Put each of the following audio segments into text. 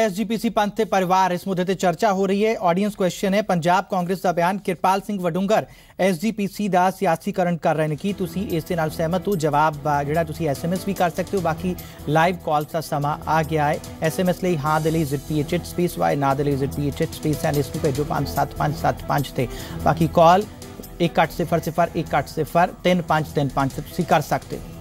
SGPC ਪੰਥ ਤੇ ਪਰਿਵਾਰ ਇਸ ਮੁੱਦੇ ਤੇ ਚਰਚਾ ਹੋ ਰਹੀ ਹੈ ਆਡੀਅנס ਕੁਐਸਚਨ ਹੈ ਪੰਜਾਬ ਕਾਂਗਰਸ ਦਾ ਬਿਆਨ ਕਿਰਪਾਲ ਸਿੰਘ ਵਡੂੰਗਰ ਐਸਜੀਪੀਸੀ ਦਾ ਸਿਆਸੀਕਰਨ ਕਰ ਰਹੇ ਨੇ ਕੀ ਤੁਸੀਂ ਇਸ ਦੇ ਨਾਲ ਸਹਿਮਤ ਹੋ ਜਵਾਬ ਅ, ਜਿਹੜਾ ਤੁਸੀਂ ਐਸਐਮਐਸ ਵੀ ਕਰ ਸਕਦੇ ਹੋ ਬਾਕੀ ਲਾਈਵ ਕਾਲਸ ਦਾ ਸਮਾਂ ਆ ਗਿਆ ਹੈ ਐਸਐਮਐਸ ਲਈ ਹਾਂ ਦੇ ਲਈ ZPH ਸਪੇਸ ਵਾਈ ਨਾ ਦੇ ਲਈ ZPH ਸਪੇਸ ਐਂਡ ਇਸ ਨੂੰ ਭੇਜੋ 57575 ਤੇ ਬਾਕੀ ਕਾਲ 1800 180 3535 ਤੇ ਤੁਸੀਂ ਕਰ ਸਕਦੇ ਹੋ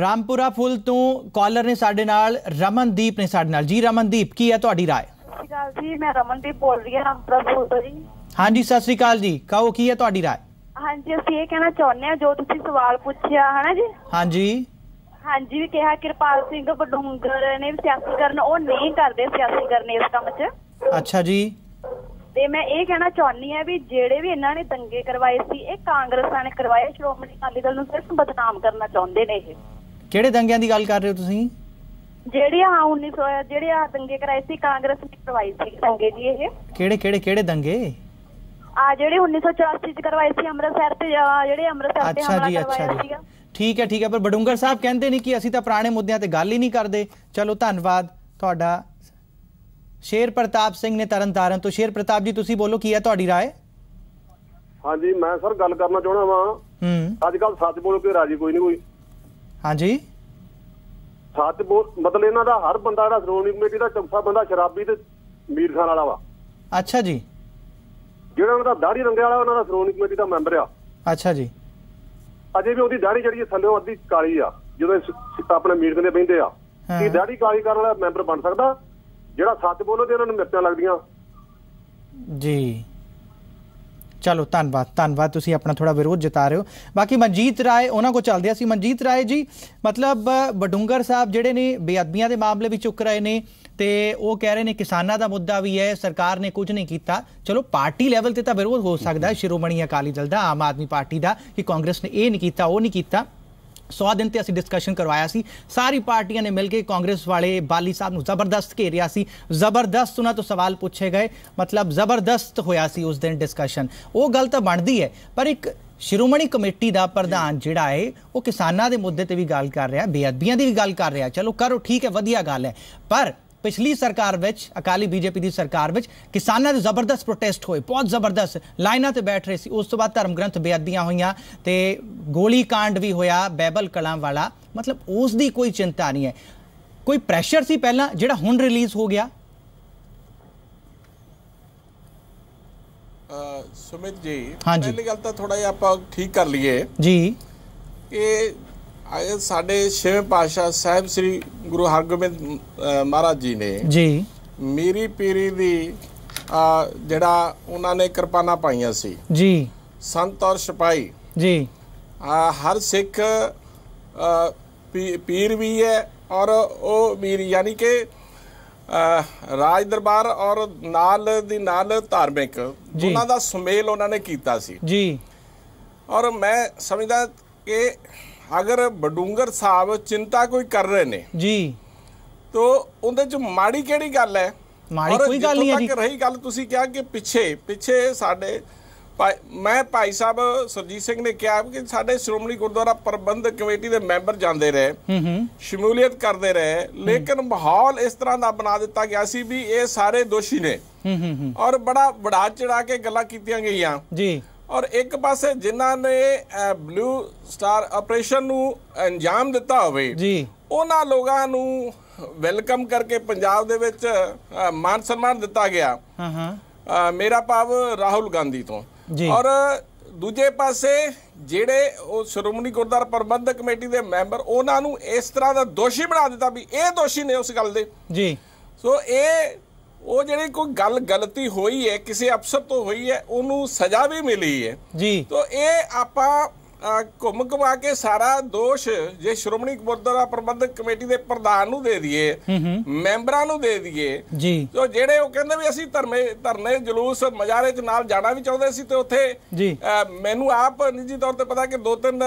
ਰਾਮਪੁਰਾ ਫੁੱਲ ਤੋਂ ਕਾਲਰ ਨੇ ਸਾਡੇ ਨਾਲ ਰਮਨਦੀਪ ਨੇ ਸਾਡੇ ਨਾਲ ਜੀ ਰਮਨਦੀਪ ਕੀ ਹੈ ਤੁਹਾਡੀ رائے ਸਤਿ ਸ਼੍ਰੀ ਅਕਾਲ ਜੀ ਮੈਂ ਰਮਨਦੀਪ ਬੋਲ ਰਹੀ ਹਾਂ ਰਾਮਪੁਰਾ ਫੂਲ ਤੋਂ ਜੀ ਹਾਂਜੀ ਸਤਿ ਸ੍ਰੀ ਅਕਾਲ ਜੀ ਕਹੋ ਕੀ ਹੈ ਤੁਹਾਡੀ رائے ਹਾਂਜੀ ਅਸੀਂ ਇਹ ਕਹਿਣਾ ਚਾਹੁੰਦੇ ਹਾਂ ਜੋ ਤੁਸੀਂ ਸਵਾਲ ਪੁੱਛਿਆ ਹਨਾ ਜੀ ਹਾਂਜੀ ਹਾਂਜੀ ਵੀ ਕਿਹਾ ਕਿਰਪਾਲ ਸਿੰਘ ਬਡੂੰਗਰ ਨੇ ਵੀ ਸਿਆਸੀਕਰਨ ਉਹ ਨਹੀਂ ਕਰਦੇ ਸਿਆਸੀਕਰਨ ਇਸ ਕੰਮ 'ਚ ਅੱਛਾ ਜੀ ਤੇ ਮੈਂ ਇਹ ਕਹਿਣਾ ਚਾਹੁੰਦੀ ਹਾਂ ਵੀ ਜਿਹੜੇ ਵੀ ਇਹਨਾਂ ਨੇ ਦੰਗੇ ਕਰਵਾਏ ਸੀ ਇਹ ਕਾਂਗਰਸਾਂ ਨੇ ਕਰਵਾਏ ਸ਼੍ਰੋਮਣੀ ਅਕਾਲੀ ਦਲ ਨੂੰ ਸਿਰਫ ਬਦਨਾਮ ਕਰਨਾ ਚਾਹੁੰਦੇ ਨੇ ਇਹ ਕਿਹੜੇ ਦੰਗਿਆਂ ਦੀ ਗੱਲ ਕਰ ਰਹੇ ਹੋ ਤੁਸੀਂ ਜਿਹੜੇ ਆ 1900 ਜਿਹੜੇ ਆ ਦੰਗੇ ਕਰਾਏ ਸੀ ਕਾਂਗਰਸ ਨੇ ਕਰਵਾਏ ਸੀ ਦੰਗੇ ਜੀ ਇਹ ਕਿਹੜੇ ਕਿਹੜੇ ਕਿਹੜੇ ਦੰਗੇ ਆ ਜਿਹੜੇ 1984 ਚ ਕਰਵਾਏ ਸੀ ਅੰਮ੍ਰਿਤਸਰ ਤੇ ਆ ਜਿਹੜੇ ਅੰਮ੍ਰਿਤਸਰ ਤੇ ਅੱਛਾ ਹਮਲਾ ਜੀ ਅੱਛਾ ਕਰਵਾਇਆ ਜੀ ਸੀਗਾ ਠੀਕ ਹੈ ਠੀਕ ਹੈ ਪਰ ਬਡੂੰਗਰ ਸਾਹਿਬ ਕਹਿੰਦੇ ਨੇ ਕਿ ਅਸੀਂ ਤਾਂ ਪੁਰਾਣੇ ਮੁੱਦਿਆਂ ਤੇ ਗੱਲ ਹੀ ਨਹੀਂ ਕਰਦੇ ਚਲੋ ਧੰਨਵਾਦ ਤੁਹਾਡਾ ਸ਼ੇਰ ਪ੍ਰਤਾਪ ਸਿੰਘ ਨੇ ਤਰਨਤਾਰਨ ਤੋਂ ਸ਼ੇਰ ਪ੍ਰਤਾਪ ਜੀ ਤੁਸੀਂ ਬੋਲੋ ਕੀ ਹੈ ਤੁਹਾਡੀ رائے ਹਾਂਜੀ ਮੈਂ ਸਰ ਗੱਲ ਕਰਨਾ ਚਾਹਣਾ ਵਾਂ ਹੂੰ ਅੱਜ ਕੱਲ ਸੱਚ ਬੋਲ ਕੇ ਰਾਜੀ ਕੋਈ ਨਹੀਂ ਕੋਈ ਹਾਂਜੀ? ਸੱਚ ਬੋਲ ਮਤਲਬ ਇਹਨਾਂ ਦਾ ਹਰ ਬੰਦਾ ਜਿਹੜਾ ਸ਼੍ਰੋਮਣੀ ਕਮੇਟੀ ਦਾ ਚੌਥਾ ਬੰਦਾ ਸ਼ਰਾਬੀ ਤੇ ਮੀਰ ਖਾਨ ਵਾਲਾ ਵਾ। ਅੱਛਾ ਜੀ। ਜਿਹੜਾ ਉਹਨਾਂ ਦਾ ਦਾੜੀ ਰੰਗੇ ਵਾਲਾ ਉਹਨਾਂ ਦਾ ਸ਼੍ਰੋਮਣੀ ਕਮੇਟੀ ਦਾ ਮੈਂਬਰ ਆ। ਅੱਛਾ ਜੀ। ਅਜੇ ਵੀ ਉਹਦੀ ਦਾੜੀ ਜਿਹੜੀ ਥੱਲੇੋਂ ਅੱਧੀ ਕਾਲੀ ਆ। ਜਦੋਂ ਆਪਣੇ ਮੀਰ ਦੇ ਬਹਿੰਦੇ ਆ। ਕੀ ਦਾੜੀ ਕਾਲੀ ਕਰਨ ਵਾਲਾ ਮੈਂਬਰ ਬਣ ਸਕਦਾ ਜਿਹੜਾ ਸੱਚ ਬੋਲੋ ਤੇ ਉਹਨਾਂ ਨੂੰ ਮਿਰਚਾਂ ਲੱਗਦੀਆਂ। ਜੀ। ਚਲੋ, ਧੰਨਵਾਦ ਧੰਨਵਾਦ, ਤੁਸੀਂ ਆਪਣਾ ਥੋੜਾ ਵਿਰੋਧ ਜਤਾ ਰਹੇ ਹੋ। ਬਾਕੀ ਮਨਜੀਤ ਰਾਏ, ਉਹਨਾਂ ਕੋ ਚੱਲਦੇ ਅਸੀਂ। ਮਨਜੀਤ ਰਾਏ ਜੀ, ਮਤਲਬ ਬਡੂੰਗਰ ਸਾਹਿਬ ਜਿਹੜੇ ਨੇ ਬੇਅਦਬੀਆਂ ਦੇ ਮਾਮਲੇ ਵੀ ਚੁੱਕ ਰਹੇ ਨੇ ਤੇ ਉਹ ਕਹਿ ਰਹੇ ਨੇ ਕਿਸਾਨਾਂ ਦਾ ਮੁੱਦਾ ਵੀ ਹੈ, ਸਰਕਾਰ ਨੇ ਕੁਝ ਨਹੀਂ ਕੀਤਾ। ਚਲੋ, ਪਾਰਟੀ ਲੈਵਲ ਤੇ ਤਾਂ ਵਿਰੋਧ ਹੋ ਸਕਦਾ ਹੈ। ਸ਼ਿਰੋਮਣੀ ਅਕਾਲੀ ਦਲ ਦਾ, ਆਮ ਆਦਮੀ ਪਾਰਟੀ ਦਾ, ਕਿ ਕਾਂਗਰਸ ਨੇ ਇਹ ਨਹੀਂ ਕੀਤਾ, ਉਹ ਨਹੀਂ ਕੀਤਾ। 100 ਦਿਨ ਤੇ ਅਸੀਂ ਡਿਸਕਸ਼ਨ ਕਰਵਾਇਆ ਸੀ। ਸਾਰੀ ਪਾਰਟੀਆਂ ਨੇ ਮਿਲ ਕੇ ਕਾਂਗਰਸ ਵਾਲੇ ਬਾਲੀ ਸਾਹਿਬ ਨੂੰ ਜ਼ਬਰਦਸਤ ਘੇਰਿਆ ਸੀ। ਜ਼ਬਰਦਸਤ ਉਹਨਾਂ ਤੋਂ ਸਵਾਲ ਪੁੱਛੇ ਗਏ। ਮਤਲਬ ਜ਼ਬਰਦਸਤ ਹੋਇਆ ਸੀ ਉਸ ਦਿਨ ਡਿਸਕਸ਼ਨ ਉਹ ਗੱਲ ਤਾਂ ਬਣਦੀ ਹੈ, ਪਰ ਇੱਕ ਸ਼੍ਰੋਮਣੀ ਕਮੇਟੀ ਦਾ ਪ੍ਰਧਾਨ ਜਿਹੜਾ ਹੈ, ਉਹ ਕਿਸਾਨਾਂ ਦੇ ਮੁੱਦੇ ਤੇ ਵੀ ਗੱਲ ਕਰ ਰਿਹਾ, ਬੇਅਦਬੀਆਂ ਦੀ ਵੀ ਗੱਲ ਕਰ ਰਿਹਾ। ਚਲੋ ਕਰੋ, ਠੀਕ ਹੈ, ਵਧੀਆ ਗੱਲ ਹੈ। ਪਰ ਪਿਛਲੀ ਸਰਕਾਰ ਵਿੱਚ ਅਕਾਲੀ ਬੀਜੇਪੀ ਦੀ ਸਰਕਾਰ ਵਿੱਚ ਕਿਸਾਨਾਂ ਦੇ ਜ਼ਬਰਦਸਤ ਪ੍ਰੋਟੈਸਟ ਹੋਏ ਬਹੁਤ ਜ਼ਬਰਦਸਤ। ਲਾਈਨਾਂ ਤੇ ਬੈਠ ਰਹੇ ਸੀ। ਉਸ ਤੋਂ ਬਾਅਦ ਧਰਮ ਗ੍ਰੰਥ ਬੇਅਦਬੀਆਂ ਹੋਈਆਂ ਤੇ ਗੋਲੀ ਕਾਂਡ ਵੀ ਹੋਇਆ ਬੈਬਲ ਕਲਾਂ ਵਾਲਾ। ਮਤਲਬ ਉਸ ਦੀ ਕੋਈ ਚਿੰਤਾ ਨਹੀਂ ਹੈ। ਕੋਈ ਪ੍ਰੈਸ਼ਰ ਸੀ ਪਹਿਲਾਂ ਜਿਹੜਾ ਹੁਣ ਰਿਲੀਜ਼ ਹੋ ਗਿਆ? ਸੁਮਿਤ ਜੀ। ਪਹਿਲੀ ਗੱਲ ਤਾਂ ਥੋੜਾ ਜਿਹਾ ਆਪਾਂ ਠੀਕ ਕਰ ਲਈਏ। ਜੀ। ਕਿ ਆਏ ਸਾਡੇ ਛੇਵੇਂ ਪਾਤਸ਼ਾਹ ਸਾਹਿਬ ਸ੍ਰੀ ਗੁਰੂ ਹਰਗੋਬਿੰਦ ਮਹਾਰਾਜ ਜੀ ਨੇ ਜੀ। ਮੀਰੀ ਪੀਰੀ ਦੀ ਜਿਹੜਾ ਉਹਨਾਂ ਨੇ ਕਿਰਪਾਨਾਂ ਪਾਈਆਂ ਸੀ। ਜੀ। ਸੰਤ ਔਰ ਸਿਪਾਹੀ। ਜੀ। ਹਰ ਸਿੱਖ ਪੀਰ ਵੀ ਹੈ ਔਰ ਉਹ ਮੀਰ ਯਾਨੀ ਕਿ ਰਾਜ ਦਰਬਾਰ ਔਰ ਨਾਲ ਦੀ ਨਾਲ ਧਾਰਮਿਕ। ਉਹਨਾਂ ਦਾ ਸੁਮੇਲ ਉਹਨਾਂ ਨੇ ਕੀਤਾ ਸੀ। ਜੀ। ਔਰ ਮੈਂ ਸਮਝਦਾ ਕਿ ਅਗਰ ਬਡੂੰਗਰ ਸਾਹਿਬ ਚਿੰਤਾ ਕੋਈ ਕਰ ਰਹੇ ਨੇ ਜੀ। ਤੋ ਉਹਦੇ ਚ ਮਾੜੀ ਕਿਹੜੀ ਗੱਲ ਹੈ? ਮਾੜੀ ਕੋਈ ਗੱਲ ਨਹੀਂ ਹੈ ਤੱਕ ਰਹੀ ਗੱਲ ਤੁਸੀਂ ਕਿਹਾ ਕਿ ਪਿੱਛੇ ਪਿੱਛੇ ਸਾਡੇ ਮੈਂ ਭਾਈ ਸਾਹਿਬ ਸਰਜੀਤ ਸਿੰਘ ਨੇ ਕਿਹਾ ਕਿ ਸਾਡੇ ਸ਼੍ਰੋਮਣੀ ਗੁਰਦੁਆਰਾ ਪ੍ਰਬੰਧਕ ਕਮੇਟੀ ਦੇ ਮੈਂਬਰ ਜਾਂਦੇ ਰਹੇ ਹੂੰ ਹੂੰ। ਸ਼ਮੂਲੀਅਤ ਕਰਦੇ ਰਹੇ ਲੇਕਿਨ ਮਾਹੌਲ ਇਸ ਤਰ੍ਹਾਂ ਦਾ ਬਣਾ ਦਿੱਤਾ ਗਿਆ ਸੀ ਵੀ ਇਹ ਸਾਰੇ ਦੋਸ਼ੀ ਨੇ। ਹੂੰ ਹੂੰ ਹੂੰ। ਔਰ ਬੜਾ ਵੜਾ ਚੜਾ ਕੇ ਗੱਲਾਂ ਕੀਤੀਆਂ ਗਈਆਂ। ਜੀ। ਔਰ ਇੱਕ ਪਾਸੇ ਜਿਨ੍ਹਾਂ ਨੇ ਬਲੂ ਸਟਾਰ ਆਪਰੇਸ਼ਨ ਨੂੰ ਅੰਜਾਮ ਦਿੱਤਾ ਹੋਵੇ ਜੀ। ਉਹਨਾਂ ਲੋਕਾਂ ਨੂੰ ਵੈਲਕਮ ਕਰਕੇ ਪੰਜਾਬ ਦੇ ਵਿੱਚ ਮਾਨ ਸਨਮਾਨ ਦਿੱਤਾ ਗਿਆ। ਹਾਂ ਹਾਂ। ਅ, ਮੇਰਾ ਭਾਵ ਰਾਹੁਲ ਗਾਂਧੀ ਤੋਂ। ਔਰ ਦੂਜੇ ਪਾਸੇ ਜਿਹੜੇ ਉਹ ਸ਼੍ਰੋਮਣੀ ਗੁਰਦੁਆਰਾ ਪ੍ਰਬੰਧਕ ਕਮੇਟੀ ਦੇ ਮੈਂਬਰ ਉਹਨਾਂ ਨੂੰ ਇਸ ਤਰ੍ਹਾਂ ਦਾ ਦੋਸ਼ੀ ਬਣਾ ਦਿੱਤਾ ਵੀ ਇਹ ਦੋਸ਼ੀ ਨੇ ਉਸ ਗੱਲ ਦੇ। ਜੀ। ਸੋ ਇਹ ਉਹ ਜਿਹੜੀ ਕੋਈ ਗੱਲ ਗਲਤੀ ਹੋਈ ਹੈ ਕਿਸੇ ਅਫਸਰ ਤੋਂ ਹੋਈ ਹੈ ਉਹਨੂੰ ਸਜ਼ਾ ਵੀ ਮਿਲੀ ਹੈ। ਜੀ। ਤੋ ਇਹ ਆਪਾਂ ਘੁੰਮ ਘੁਮਾ ਕੇ ਸਾਰਾ ਦੋਸ਼ ਜੇ ਸ਼੍ਰੋਮਣੀ ਗੁਰਦੁਆਰਾ ਪ੍ਰਬੰਧਕ ਕਮੇਟੀ ਦੇ ਪ੍ਰਧਾਨ ਨੂੰ ਦੇ ਦਈਏ ਮੈਂਬਰਾਂ ਨੂੰ ਦੇ ਦਈਏ ਜੀ। ਤੋ ਜਿਹੜੇ ਉਹ ਕਹਿੰਦੇ ਵੀ ਅਸੀਂ ਧਰਮੇ ਧਰਨੇ ਜਲੂਸ ਮਜਾਰੇ ਚ ਨਾਲ ਜਾਣਾ ਵੀ ਚਾਹੁੰਦੇ ਸੀ ਤੇ ਉੱਥੇ ਜੀ। ਮੈਨੂੰ ਆਪ ਨਿੱਜੀ ਤੌਰ ਤੇ ਪਤਾ ਕਿ ਦੋ ਤਿੰਨ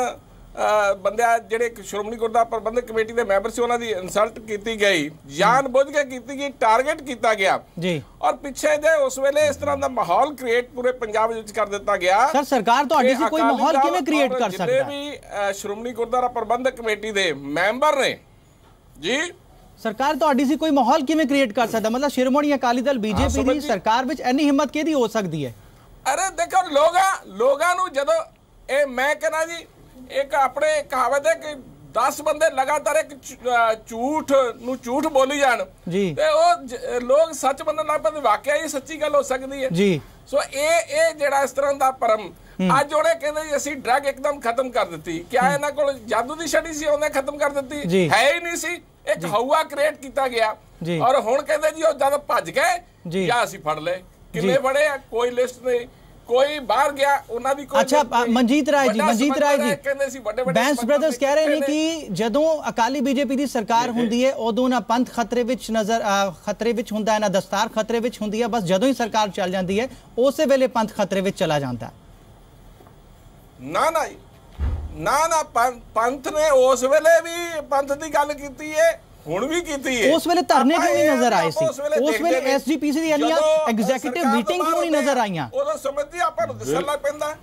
ਬੰਦਿਆਂ ਜਿਹੜੇ ਸ਼੍ਰੋਮਣੀ ਗੁਰਦੁਆਰਾ ਪ੍ਰਬੰਧਕ ਕਮੇਟੀ ਦੇ ਮੈਂਬਰ ਸੀ ਉਹਨਾਂ ਦੀ ਇਨਸਲਟ ਕੀਤੀ ਗਈ। ਜਾਣ ਬੁੱਝ ਕੇ ਕੀਤੀ ਗਈ ਟਾਰਗੇਟ ਕੀਤਾ ਗਿਆ। ਜੀ। ਔਰ ਪਿੱਛੇ ਜੇ ਉਸ ਵੇਲੇ ਇਸ ਤਰ੍ਹਾਂ ਦਾ ਮਾਹੌਲ ਕ੍ਰੀਏਟ ਪੂਰੇ ਪੰਜਾਬ ਵਿੱਚ ਕਰ ਦਿੱਤਾ ਗਿਆ ਸਰ ਸਰਕਾਰ ਤੁਹਾਡੀ ਸੀ ਕੋਈ ਮਾਹੌਲ ਕਿਵੇਂ ਕ੍ਰੀਏਟ ਕਰ ਸਕਦਾ? ਹੈ ਵੀ ਸ਼੍ਰੋਮਣੀ ਗੁਰਦੁਆਰਾ ਪ੍ਰਬੰਧਕ ਕਮੇਟੀ ਦੇ ਮੈਂਬਰ ਨੇ ਜੀ। ਸਰਕਾਰ ਤੁਹਾਡੀ ਸੀ ਕੋਈ ਮਾਹੌਲ ਕਿਵੇਂ ਕ੍ਰੀਏਟ ਕਰ ਸਕਦਾ? ਮਤਲਬ ਸ਼੍ਰੋਮਣੀ ਅਕਾਲੀ ਦਲ ਬੀਜੇਪੀ ਦੀ। ਸਰਕਾਰ ਵਿੱਚ ਇੰਨੀ ਹਿੰਮਤ ਕਿਹਦੀ ਹੋ ਸਕਦੀ ਹੈ? ਅਰੇ ਦੇਖੋ ਲੋਕਾਂ ਲੋਕਾਂ ਨੂੰ ਜਦੋਂ ਇਹ ਮੈਂ ਕਹਿੰਦਾ ਜੀ ਇੱਕ ਆਪਣੇ ਕਹਾਵਤ ਹੈ ਕਿ 10 ਬੰਦੇ ਲਗਾਤਾਰ ਇੱਕ ਝੂਠ ਨੂੰ ਝੂਠ ਬੋਲੀ ਜਾਣ। ਤੇ ਉਹ ਲੋਕ ਸੱਚ ਮੰਨਣ ਲੱਗ ਪੈਂਦੇ ਵਾਕਿਆ ਇਹ ਸੱਚੀ ਗੱਲ ਹੋ ਸਕਦੀ ਹੈ। ਜੀ। ਸੋ ਇਹ ਇਹ ਜਿਹੜਾ ਇਸ ਤਰ੍ਹਾਂ ਦਾ ਪਰਮ ਅੱਜ ਉਹਨੇ ਕਹਿੰਦੇ ਅਸੀਂ ਡਰਗ ਇੱਕਦਮ ਖਤਮ ਕਰ ਦਿੱਤੀ। ਕਿਆ ਇਹਨਾਂ ਕੋਲ ਜਾਦੂ ਦੀ ਛੜੀ ਸੀ ਉਹਨੇ ਖਤਮ ਕਰ ਦਿੱਤੀ। ਹੈ ਹੀ ਨਹੀਂ ਸੀ। ਇੱਕ ਹਊਆ ਕ੍ਰੀਏਟ ਕੀਤਾ ਗਿਆ। ਔਰ ਹੁਣ ਕਹਿੰਦੇ ਜੀ ਉਹ ਜਦ ਭੱਜ। ਗਏ ਜਾਂ। ਅਸੀਂ ਫੜ ਲਏ। ਕਿੰਨੇ। ਫੜੇ ਆ? ਕੋਈ ਲਿਸਟ ਨਹੀਂ। ਕੋਈ ਬਾਹਰ ਗਿਆ ਉਹਨਾਂ ਦੀ ਕੋਈ ਅੱਛਾ। ਮਨਜੀਤ ਰਾਏ ਜੀ ਮਨਜੀਤ ਰਾਏ ਜੀ ਕਹਿੰਦੇ ਸੀ ਵੱਡੇ ਵੱਡੇ ਬੈਂਸ ਬ੍ਰਦਰਸ ਕਹਿ ਰਹੇ ਨੇ। ਕਿ ਜਦੋਂ ਅਕਾਲੀ ਬੀਜੇਪੀ ਦੀ ਸਰਕਾਰ ਹੁੰਦੀ ਹੈ ਉਦੋਂ ਨਾ ਪੰਥ ਖਤਰੇ ਵਿੱਚ ਨਜ਼ਰ ਖਤਰੇ ਵਿੱਚ ਹੁੰਦਾ ਹੈ ਨਾ ਦਸਤਾਰ ਖਤਰੇ ਵਿੱਚ ਹੁੰਦੀ ਹੈ ਬਸ ਜਦੋਂ ਹੀ ਸਰਕਾਰ ਚੱਲ ਜਾਂਦੀ ਹੈ ਉਸੇ ਵੇਲੇ ਪੰਥ ਖਤਰੇ ਵਿੱਚ ਚਲਾ ਜਾਂਦਾ ਨਾ ਨਾ। ਨਾ ਨਾ ਪੰਥ ਨੇ ਉਸ ਵੇਲੇ ਵੀ ਪੰਥ ਦੀ ਗੱਲ ਕੀਤੀ ਹੈ ਹੁਣ ਵੀ ਕੀਤੀ ਹੈ ਉਸ ਵੇਲੇ ਧਰਨੇ ਕਿਉਂ ਨਹੀਂ ਨਜ਼ਰ ਆਏ ਸੀ? ਉਸ ਵੇਲੇ ਜਦੋਂ executive ਸਰਕਾਰ ਤੋਂ meeting ਕਿਉਂ ਨਹੀਂ ਨਜ਼ਰ ਆਈਆਂ? ਉਦੋਂ ਸਮਝਦੀ ਆਪਾਂ ਨੂੰ ਦਿਸਣ ਲੱਗ ਪੈਂਦਾ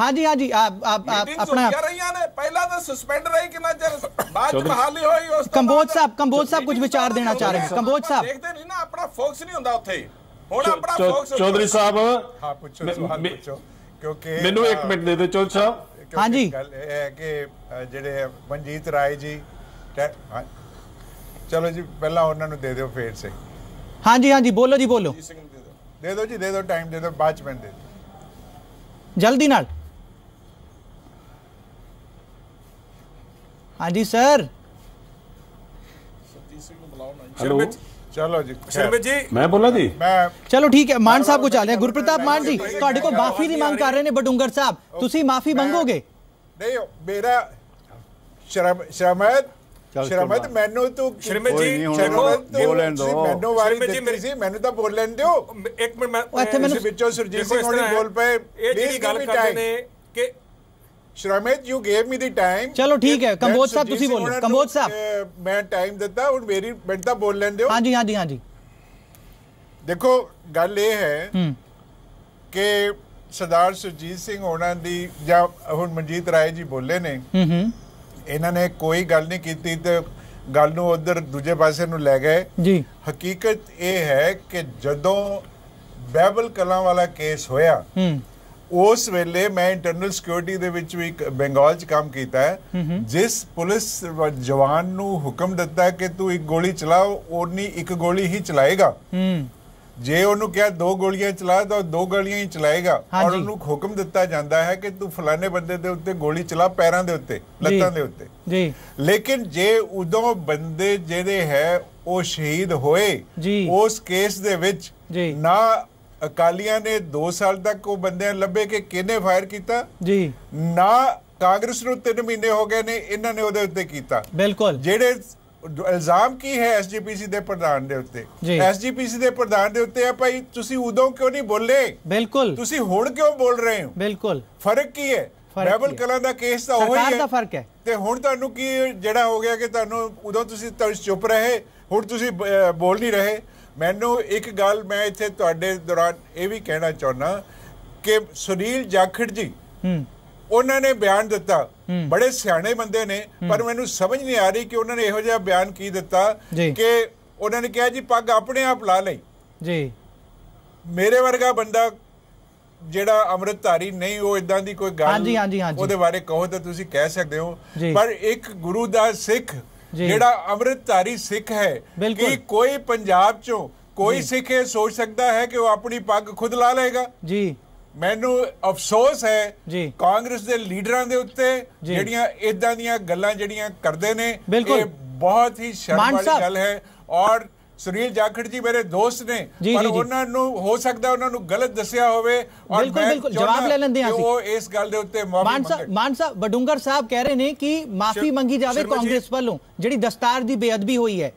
ਹਾਂਜੀ ਹਾਂਜੀ ਆ- ਆ- ਆ- ਮੀਟਿੰਗਸ ਆਪਣਾ ਰਹੀਆਂ ਨੇ ਪਹਿਲਾਂ ਤਾਂ ਸਸਪੈਂਡ ਰਹੀ ਕਿੰਨਾ ਚਿਰ ਬਾਅਦ ਬਹਾਲੀ ਹੋਈ ਉਸ ਤੋਂ ਕੰਬੋਜ ਸਾਹਿਬ- ਕੰਬੋਜ ਸਾਹਿਬ ਕੁਝ ਵਿਚਾਰ ਦੇਣਾ ਚਾਹ ਰਹੇ। ਕੰਬੋਜ ਸਾਹਿਬ। ਦੇਖਦੇ ਨਹੀਂ ਨਾ ਆਪਣਾ ਫੋਕਸ ਨਹੀਂ ਹੁੰਦਾ ਉੱਥੇ ਹੁਣ ਆਪਣਾ ਫੋਕਸ ਚੌਧਰੀ ਸਾਹਿਬ ਹਾਂ ਪੁੱਛੋ ਮੈਂ- ਸਵਾਲ ਪੁੱਛੋ ਕਿਉਂਕਿ ਮੈਨੂੰ ਇੱਕ ਅ, ਮਿੰਟ ਦੇ ਦਿਓ ਚੌਧਰੀ ਸਾਹਿਬ ਹਾਂਜੀ। ਗੱਲ ਇਹ ਹੈ ਕਿ ਜਿਹੜੇ ਮਨਜੀਤ ਰਾਏ ਜੀ। ਚਲੋ ਜੀ ਪਹਿਲਾਂ ਉਹਨਾਂ ਨੂੰ ਦੇ ਦਿਓ ਫੇਰ ਸੇ ਹਾਂਜੀ ਹਾਂਜੀ ਬੋਲੋ ਜੀ ਬੋਲੋ ਸਿੰਘ ਨੂੰ ਦੇ ਦਿਓ। ਦੇ ਦਿਓ ਜੀ ਦੇ ਦਿਓ ਟਾਈਮ ਦੇ ਦਿਓ ਬਾਅਦ ਚ ਮੈਂ ਦੇ ਦਿਓ ਜਲਦੀ ਨਾਲ ਹਾਂਜੀ ਸਰ ਸਰਜੀਤ ਸਿੰਘ ਨੂੰ ਬੁਲਾਓ ਨਾ ਜੀ। ਹੈਲੋ ਚਲੋ ਜੀ ਸ਼ਰਮਿਤ ਜੀ ਮੈਂ ਬੋਲਾਂ ਜੀ ਮੈਂ ਚਲੋ ਠੀਕ ਹੈ ਮਾਨ ਸਾਹਿਬ ਕੋ ਚੱਲਦੇ ਹਾਂ ਗੁਰਪ੍ਰਤਾਪ ਮਾਨ ਜੀ ਤੁਹਾਡੇ ਕੋਲ ਮਾਫੀ ਦੀ ਮੰਗ ਕਰ ਰਹੇ ਨੇ ਬਡੂੰਗਰ ਸਾਹਿਬ ਤੁਸੀਂ ਮਾਫੀ ਮੰਗੋਗੇ ਨਹੀਂ ਮੇਰਾ ਸ਼ਰਮ ਸ਼ਰਮਤ ਚੱਲ ਸ਼ਰਮਤ ਮੈਨੂੰ ਤੂੰ ਸ਼ਰਮਿਤ ਜੀ ਤੂੰ- ਬੋਲਣ ਦਿਓ। ਮੈਨੂੰ ਵਾਰੀ ਸ਼ਰਮਿਤ ਜੀ, ਦਿੱਤੀ ਮੇਰੀ- ਸੀ ਮੈਨੂੰ ਤਾਂ ਬੋਲਣ ਦਿਓ। ਇੱਕ ਮਿੰਟ ਮੈਂ ਤੁਸੀਂ ਵਿੱਚੋਂ ਸੁਰਜੀਤ ਦੇਖੋ ਸਿੰਘ ਇਸ ਹੋਣੀ ਬੋਲ ਪਏ। ਇਹ ਜਿਹੜੀ ਗੱਲ ਕਰਦੇ. ਨੇ ਕਿ Sharmit you gave me the time ਚਲੋ ਠੀਕ ਹੈ, ਕੰਬੋਜ ਸਾਹਿਬ ਤੁਸੀਂ ਬੋਲੋ, ਕੰਬੋਜ ਸਾਹਿਬ। ਮੈਂ ਟਾਈਮ ਦਿੱਤਾ ਹੁਣ ਮੇਰੀ ਮੈਨੂੰ ਤਾਂ ਬੋਲ ਲੈਣ ਦਿਓ। ਹਾਂਜੀ ਹਾਂਜੀ ਹਾਂਜੀ। ਦੇਖੋ ਗੱਲ ਇਹ ਹੈ ਹੂੰ। ਕਿ ਸਰਦਾਰ ਸੁਰਜੀਤ ਸਿੰਘ ਹੋਣਾ ਦੀ ਜਾਂ ਹੁਣ ਮਨਜੀਤ ਰਾਏ ਜੀ ਬੋਲੇ ਨੇ ਹੂੰ ਹੂੰ। ਇਹਨਾਂ ਨੇ ਕੋਈ ਗੱਲ ਨਹੀਂ ਕੀਤੀ ਤੇ ਗੱਲ ਨੂੰ ਉਧਰ ਦੂਜੇ ਪਾਸੇ ਨੂੰ ਲੈ ਗਏ। ਜੀ। ਹਕੀਕਤ ਇਹ ਹੈ ਕਿ ਜਦੋਂ ਬੈਬਲ ਕਲਾਂ ਵਾਲਾ ਕੇਸ ਹੋਇਆ ਹੂੰ। ਉਸ ਵੇਲੇ ਮੈਂ ਇੰਟਰਨਲ ਸਿਕਿਉਰਿਟੀ ਦੇ ਵਿੱਚ ਵੀ ਬੰਗਾਲ 'ਚ ਕੰਮ ਕੀਤਾ ਹੈ। ਜਿਸ ਪੁਲਿਸ ਜਵਾਨ ਨੂੰ ਹੁਕਮ ਦਿੱਤਾ ਕਿ ਤੂੰ ਇੱਕ ਗੋਲੀ ਚਲਾਓ ਉਹਨੀ ਇੱਕ ਗੋਲੀ ਹੀ ਚਲਾਏਗਾ। ਹੂੰ। ਜੇ ਉਹਨੂੰ ਕਿਹਾ ਦੋ ਗੋਲੀਆਂ ਚਲਾ ਤਾਂ ਦੋ ਗੋਲੀਆਂ ਹੀ ਚਲਾਏਗਾ। ਔਰ। ਉਹਨੂੰ ਹੁਕਮ ਦਿੱਤਾ ਜਾਂਦਾ ਹੈ ਕਿ ਤੂੰ ਫਲਾਣੇ ਬੰਦੇ ਦੇ ਉੱਤੇ ਗੋਲੀ ਚਲਾ ਪੈਰਾਂ ਦੇ ਉੱਤੇ ਲੱਤਾਂ ਦੇ ਉੱਤੇ। ਜੀ। ਲੇਕਿਨ ਜੇ ਉਦੋਂ ਬੰਦੇ ਜਿਹੜੇ ਹੈ ਉਹ ਸ਼ਹੀਦ ਹੋਏ। ਉਸ ਕੇਸ ਦੇ ਵਿੱਚ। ਨਾ ਅਕਾਲੀਆਂ ਨੇ 2 ਸਾਲ ਤੱਕ ਉਹ ਬੰਦਿਆਂ ਲੱਭੇ ਕਿ ਕਿਹਨੇ ਫਾਇਰ ਕੀਤਾ ਜੀ। ਨਾ ਕਾਂਗਰਸ ਨੂੰ 3 ਮਹੀਨੇ ਹੋ ਗਏ ਨੇ ਇਹਨਾਂ ਨੇ ਉਹਦੇ ਉੱਤੇ ਕੀਤਾ। ਬਿਲਕੁਲ। ਜਿਹੜੇ ਇਲਜ਼ਾਮ ਕੀ ਹੈ ਐਸਜੀਪੀਸੀ ਦੇ ਪ੍ਰਧਾਨ ਦੇ ਉੱਤੇ। ਐਸਜੀਪੀਸੀ ਦੇ ਪ੍ਰਧਾਨ ਦੇ ਉੱਤੇ ਆ ਭਾਈ ਤੁਸੀਂ ਉਦੋਂ ਕਿਉਂ ਨਹੀਂ ਬੋਲੇ? ਬਿਲਕੁਲ। ਤੁਸੀਂ ਹੁਣ ਕਿਉਂ ਬੋਲ ਰਹੇ ਹੋ? ਬਿਲਕੁਲ। ਫ਼ਰਕ ਕੀ ਹੈ? ਹੈ? ਕਲਾਂ ਦਾ ਕੇਸ ਤਾਂ ਉਹੀ ਸਰਕਾਰ ਹੈ। ਦਾ ਫ਼ਰਕ ਹੈ। ਤੇ ਹੁਣ ਤੁਹਾਨੂੰ ਕੀ ਜਿਹੜਾ ਹੋ ਗਿਆ ਕਿ ਤੁਹਾਨੂੰ ਉਦੋਂ ਤੁਸੀਂ ਚੁੱਪ ਰਹੇ ਹੁਣ ਤੁਸੀਂ ਬੋਲ ਨਹੀਂ ਰਹੇ। ਮੈਨੂੰ ਇੱਕ ਗੱਲ ਮੈਂ ਇੱਥੇ ਤੁਹਾਡੇ ਦੌਰਾਨ ਇਹ ਵੀ ਕਹਿਣਾ ਚਾਹੁੰਦਾ ਕਿ ਸੁਨੀਲ ਜਾਖੜ ਜੀ ਹੂੰ। ਉਹਨਾਂ ਨੇ ਬਿਆਨ ਦਿੱਤਾ ਬੜੇ ਸਿਆਣੇ ਬੰਦੇ ਨੇ ਪਰ ਮੈਨੂੰ ਸਮਝ ਨਹੀਂ ਆ ਰਹੀ ਕਿ ਉਹਨਾਂ ਨੇ ਇਹੋ ਜਿਹਾ ਬਿਆਨ ਕੀ ਦਿੱਤਾ। ਕਿ ਉਹਨਾਂ ਨੇ ਕਿਹਾ ਜੀ ਪੱਗ ਆਪਣੇ ਆਪ ਲਾ ਲਈ ਜੀ ਮੇਰੇ ਵਰਗਾ ਬੰਦਾ ਜਿਹੜਾ ਅੰਮ੍ਰਿਤਧਾਰੀ ਨਹੀਂ ਉਹ ਇਦਾਂ ਦੀ ਕੋਈ ਗੱਲ ਹਾਂਜੀ, ਹਾਂਜੀ, ਹਾਂਜੀ। ਉਹਦੇ ਬਾਰੇ ਕਹੋ ਤਾਂ ਤੁਸੀਂ ਕਹਿ ਸਕਦੇ ਹੋ। ਪਰ ਇੱਕ ਗੁਰੂ ਦਾ ਸਿੱਖ। ਜਿਹੜਾ ਅੰਮ੍ਰਿਤਧਾਰੀ ਸਿੱਖ ਹੈ। ਕਿ ਕੋਈ ਪੰਜਾਬ ਚੋਂ ਕੋਈ ਸਿੱਖ ਇਹ ਸੋਚ ਸਕਦਾ ਹੈ ਕਿ ਉਹ ਆਪਣੀ ਪੱਗ ਖੁਦ ਲਾ ਲਏਗਾ ਜੀ ਮੈਨੂੰ ਅਫਸੋਸ ਹੈ ਜੀ। ਕਾਂਗਰਸ ਦੇ ਲੀਡਰਾਂ ਦੇ ਉੱਤੇ। ਜਿਹੜੀਆਂ ਇਦਾਂ ਦੀਆਂ ਗੱਲਾਂ ਜਿਹੜੀਆਂ ਕਰਦੇ ਨੇ। ਇਹ ਬਹੁਤ ਹੀ ਸ਼ਰਮ ਵਾਲੀ। ਗੱਲ ਹੈ ਔਰ ਸੁਨੀਲ ਜਾਖੜ ਜੀ ਮੇਰੇ ਦੋਸਤ ਨੇ ਪਰ। ਉਹਨਾਂ ਨੂੰ ਹੋ ਸਕਦਾ ਉਹਨਾਂ ਨੂੰ ਗਲਤ ਦੱਸਿਆ ਹੋਵੇ ਔਰ ਮੈਂ ਜਵਾਬ ਲੈ ਲੈਂਦੇ ਹਾਂ। ਉਹ ਇਸ ਗੱਲ ਦੇ ਉੱਤੇ ਮਾਫੀ ਮਾਨ ਸਾਹਿਬ ਮੰਗਣ ਮਾਨ ਸਾਹਿਬ ਬਡੂੰਗਰ ਸਾਹਿਬ ਕਹਿ ਰਹੇ ਨੇ ਕਿ ਮਾਫੀ ਮੰਗੀ ਜਾਵੇ ਕਾਂਗਰਸ ਵੱਲੋਂ ਜਿਹੜੀ ਦਸਤਾਰ ਦੀ ਬੇਅਦਬੀ ਹੋਈ ਹੈ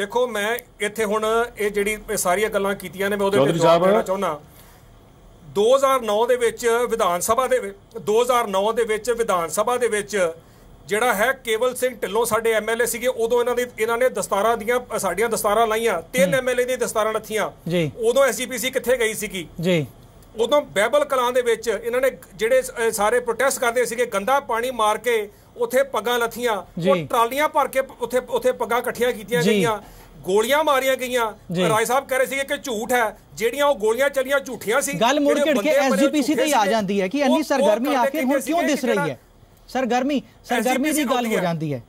ਦੇਖੋ ਮੈਂ ਇੱਥੇ ਹੁਣ ਇਹ ਜਿਹੜੀ ਸਾਰੀਆਂ ਗੱਲਾਂ ਕੀਤੀਆਂ ਨੇ ਮੈਂ ਉਹਦੇ ਤੇ ਜਵਾਬ। ਦੇਣਾ ਚਾਹੁੰਦਾ। 2009 ਦੇ ਵਿੱਚ ਵਿਧਾਨ ਸਭਾ ਦੇ ਵਿੱਚ 2009 ਦੇ ਵਿੱਚ ਵਿਧਾਨ ਸਭਾ ਦੇ ਵਿੱਚ ਜਿਹੜਾ ਹੈ ਕੇਵਲ ਸਿੰਘ ਢਿੱਲੋਂ ਸਾਡੇ ਐਮਐਲਏ ਸੀਗੇ ਉਦੋਂ ਇਹਨਾਂ ਦੀ ਇਹਨਾਂ ਨੇ ਦਸਤਾਰਾਂ ਦੀਆਂ ਸਾਡੀਆਂ ਦਸਤਾਰਾਂ ਲਾਈਆਂ। ਤਿੰਨ ਐਮਐਲਏ ਦੀਆਂ ਦਸਤਾਰਾਂ ਲੱਥੀਆਂ। ਉਦੋਂ ਐਸਜੀਪੀਸੀ ਕਿੱਥੇ ਗਈ ਸੀਗੀ? ਜੀ। ਉਦੋਂ ਬੈਬਲ ਕਲਾਂ ਦੇ ਵਿੱਚ ਇਹਨਾਂ ਨੇ ਜਿਹੜੇ ਸਾਰੇ ਪ੍ਰੋਟੈਸਟ ਕਰਦੇ ਸੀਗੇ ਗੰਦਾ ਪਾਣੀ ਮਾਰ ਕੇ ਉੱਥੇ ਪੱਗਾਂ ਲੱਥੀਆਂ ਉਹ। ਟਰਾਲੀਆਂ ਭਰ ਕੇ ਉੱਥੇ ਉੱਥੇ ਪੱਗਾਂ ਇਕੱਠੀਆਂ ਕੀਤੀਆਂ। ਗਈਆਂ ਗੋਲੀਆਂ ਮਾਰੀਆਂ ਗਈਆਂ। ਰਾਏ ਸਾਹਿਬ ਕਹਿ ਰਹੇ ਸੀਗੇ ਕਿ ਝੂਠ ਹੈ ਜਿਹੜੀਆਂ ਉਹ ਗੋਲੀਆਂ ਚੱਲੀਆਂ ਝੂਠੀਆਂ ਸੀ ਗੱਲ ਮੁੜ ਕੇ ਐਸਜੀਪੀਸੀ ਤੇ ਹੀ ਆ ਜਾਂਦੀ ਹੈ ਕਿ। ਇੰਨੀ ਸਰਗਰਮੀ ਆਖਿਰ ਹੁਣ ਕਿਉਂ ਦਿਸ ਰਹੀ ਹੈ ਸਰਗਰਮੀ ਸਰਗਰਮੀ ਦੀ ਗੱਲ ਹੋ ਜਾਂਦੀ ਹੈ